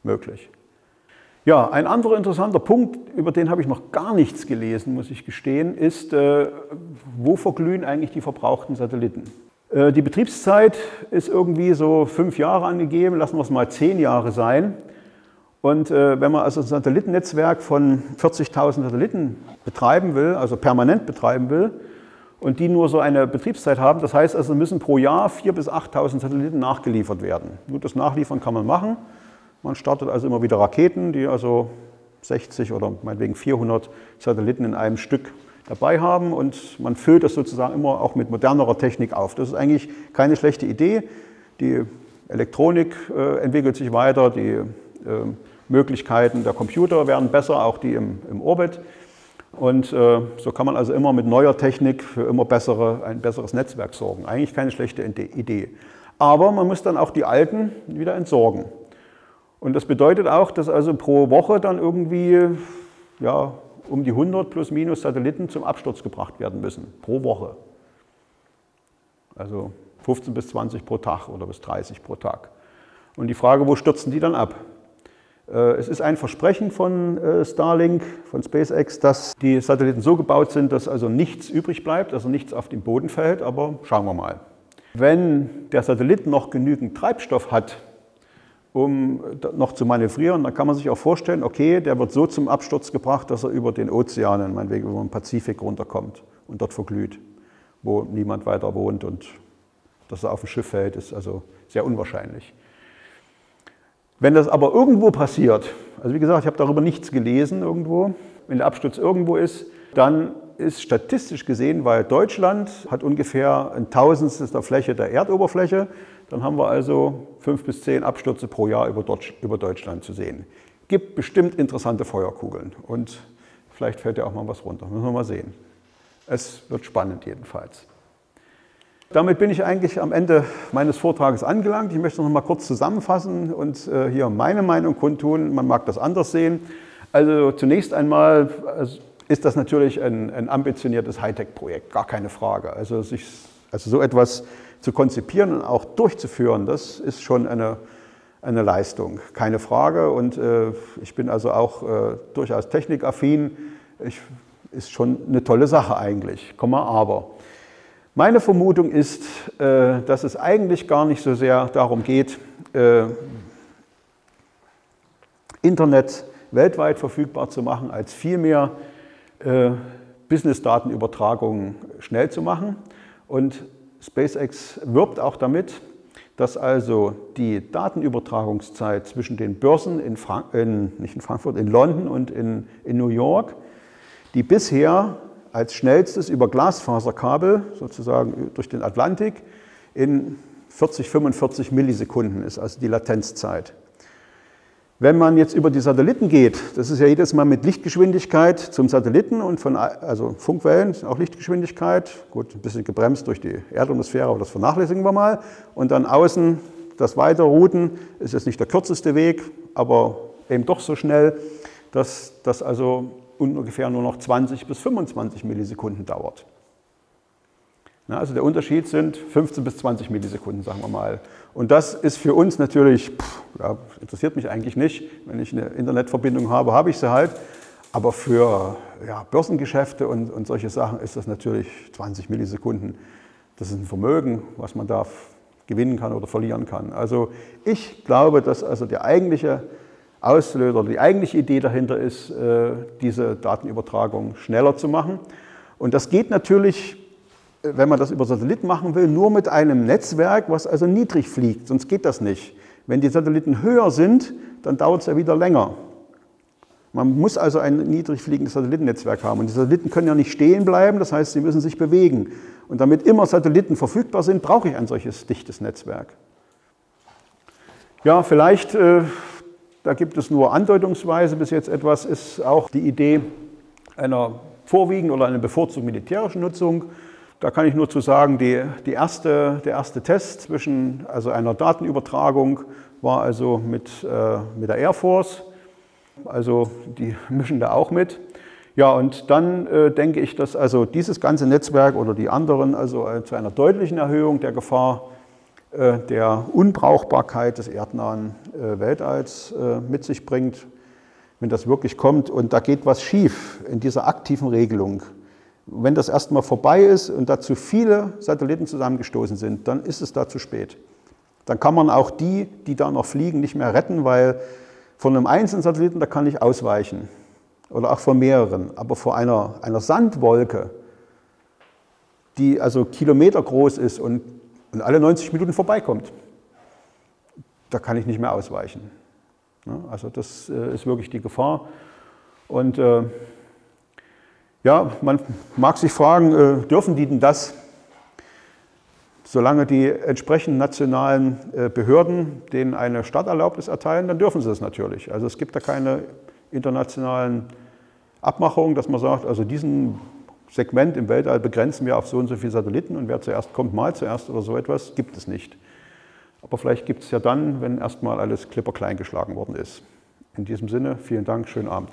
Speaker 2: möglich. Ja, ein anderer interessanter Punkt, über den habe ich noch gar nichts gelesen, muss ich gestehen, ist, äh, wo verglühen eigentlich die verbrauchten Satelliten? Äh, die Betriebszeit ist irgendwie so fünf Jahre angegeben, lassen wir es mal zehn Jahre sein. Und äh, wenn man also ein Satellitennetzwerk von 40.000 Satelliten betreiben will, also permanent betreiben will, und die nur so eine Betriebszeit haben, das heißt also müssen pro Jahr 4.000 bis 8.000 Satelliten nachgeliefert werden. Nur das Nachliefern kann man machen. Man startet also immer wieder Raketen, die also 60 oder meinetwegen 400 Satelliten in einem Stück dabei haben und man füllt das sozusagen immer auch mit modernerer Technik auf. Das ist eigentlich keine schlechte Idee. Die Elektronik äh, entwickelt sich weiter, die äh, Möglichkeiten der Computer werden besser, auch die im, im Orbit. Und äh, so kann man also immer mit neuer Technik für immer bessere, ein besseres Netzwerk sorgen. Eigentlich keine schlechte Idee. Aber man muss dann auch die alten wieder entsorgen. Und das bedeutet auch, dass also pro Woche dann irgendwie ja, um die 100 plus minus Satelliten zum Absturz gebracht werden müssen, pro Woche. Also 15 bis 20 pro Tag oder bis 30 pro Tag. Und die Frage, wo stürzen die dann ab? Äh, es ist ein Versprechen von äh, Starlink, von SpaceX, dass die Satelliten so gebaut sind, dass also nichts übrig bleibt, also nichts auf den Boden fällt, aber schauen wir mal. Wenn der Satellit noch genügend Treibstoff hat, um noch zu manövrieren. Da kann man sich auch vorstellen, okay, der wird so zum Absturz gebracht, dass er über den Ozeanen, meinetwegen über den Pazifik runterkommt und dort verglüht, wo niemand weiter wohnt und Dass er auf dem Schiff fällt, ist also sehr unwahrscheinlich. Wenn das aber irgendwo passiert, also wie gesagt, ich habe darüber nichts gelesen irgendwo, wenn der Absturz irgendwo ist, dann ist statistisch gesehen, weil Deutschland hat ungefähr ein Tausendstel der Fläche der Erdoberfläche, dann haben wir also fünf bis zehn Abstürze pro Jahr über Deutschland zu sehen. Gibt bestimmt interessante Feuerkugeln und vielleicht fällt ja auch mal was runter. Müssen wir mal sehen. Es wird spannend jedenfalls. Damit bin ich eigentlich am Ende meines Vortrages angelangt. Ich möchte noch mal kurz zusammenfassen und äh, hier meine Meinung kundtun. Man mag das anders sehen. Also zunächst einmal ist das natürlich ein, ein ambitioniertes Hightech-Projekt, gar keine Frage. Also, sich, also so etwas zu konzipieren und auch durchzuführen, das ist schon eine, eine Leistung, keine Frage. Und äh, ich bin also auch äh, durchaus technikaffin. Ich, ist schon eine tolle Sache eigentlich, Komma aber. Meine Vermutung ist, äh, dass es eigentlich gar nicht so sehr darum geht, äh, Internet weltweit verfügbar zu machen, als vielmehr äh, Business-Datenübertragungen schnell zu machen. Und SpaceX wirbt auch damit, dass also die Datenübertragungszeit zwischen den Börsen in, Frank in nicht in Frankfurt, in London und in, in New York, die bisher als schnellstes über Glasfaserkabel, sozusagen durch den Atlantik, in 40, 45 Millisekunden ist, also die Latenzzeit. Wenn man jetzt über die Satelliten geht, das ist ja jedes Mal mit Lichtgeschwindigkeit zum Satelliten und von, also Funkwellen, auch Lichtgeschwindigkeit, gut, ein bisschen gebremst durch die Erdatmosphäre, aber das vernachlässigen wir mal. Und dann außen das Weiterrouten ist jetzt nicht der kürzeste Weg, aber eben doch so schnell, dass das also ungefähr nur noch 20 bis 25 Millisekunden dauert. Also der Unterschied sind 15 bis 20 Millisekunden, sagen wir mal. Und das ist für uns natürlich, pff, ja, interessiert mich eigentlich nicht. Wenn ich eine Internetverbindung habe, habe ich sie halt. Aber für ja, Börsengeschäfte und, und solche Sachen ist das natürlich 20 Millisekunden. Das ist ein Vermögen, was man da gewinnen kann oder verlieren kann. Also ich glaube, dass also der eigentliche Auslöser, die eigentliche Idee dahinter ist, äh, diese Datenübertragung schneller zu machen. Und das geht natürlich, wenn man das über Satellit machen will, nur mit einem Netzwerk, was also niedrig fliegt, sonst geht das nicht. Wenn die Satelliten höher sind, dann dauert es ja wieder länger. Man muss also ein niedrig fliegendes Satellitennetzwerk haben. Und die Satelliten können ja nicht stehen bleiben, das heißt, sie müssen sich bewegen. Und damit immer Satelliten verfügbar sind, brauche ich ein solches dichtes Netzwerk. Ja, vielleicht äh, da gibt es nur andeutungsweise bis jetzt etwas, ist auch die Idee einer vorwiegend oder einer bevorzugt militärischen Nutzung. Da kann ich nur zu sagen, die, die erste, der erste Test zwischen also einer Datenübertragung war also mit, äh, mit der Air Force. Also die mischen da auch mit. Ja, und dann äh, denke ich, dass also dieses ganze Netzwerk oder die anderen also äh, zu einer deutlichen Erhöhung der Gefahr äh, der Unbrauchbarkeit des erdnahen äh, Weltalls äh, mit sich bringt, wenn das wirklich kommt. Und da geht was schief in dieser aktiven Regelung. Wenn das erstmal vorbei ist und dazu viele Satelliten zusammengestoßen sind, dann ist es da zu spät. Dann kann man auch die, die da noch fliegen, nicht mehr retten, weil von einem einzelnen Satelliten, da kann ich ausweichen. Oder auch von mehreren. Aber vor einer, einer Sandwolke, die also Kilometer groß ist und und alle 90 Minuten vorbeikommt, da kann ich nicht mehr ausweichen. Also das äh, ist wirklich die Gefahr. Und äh, ja, man mag sich fragen, äh, dürfen die denn das? Solange die entsprechenden nationalen Behörden denen eine Starterlaubnis erteilen, dann dürfen sie das natürlich. Also es gibt da keine internationalen Abmachungen, dass man sagt, also diesen Segment im Weltall begrenzen wir auf so und so viele Satelliten und wer zuerst kommt, mal zuerst oder so etwas, gibt es nicht. Aber vielleicht gibt es ja dann, wenn erstmal alles klipperklein geschlagen worden ist. In diesem Sinne, vielen Dank, schönen Abend.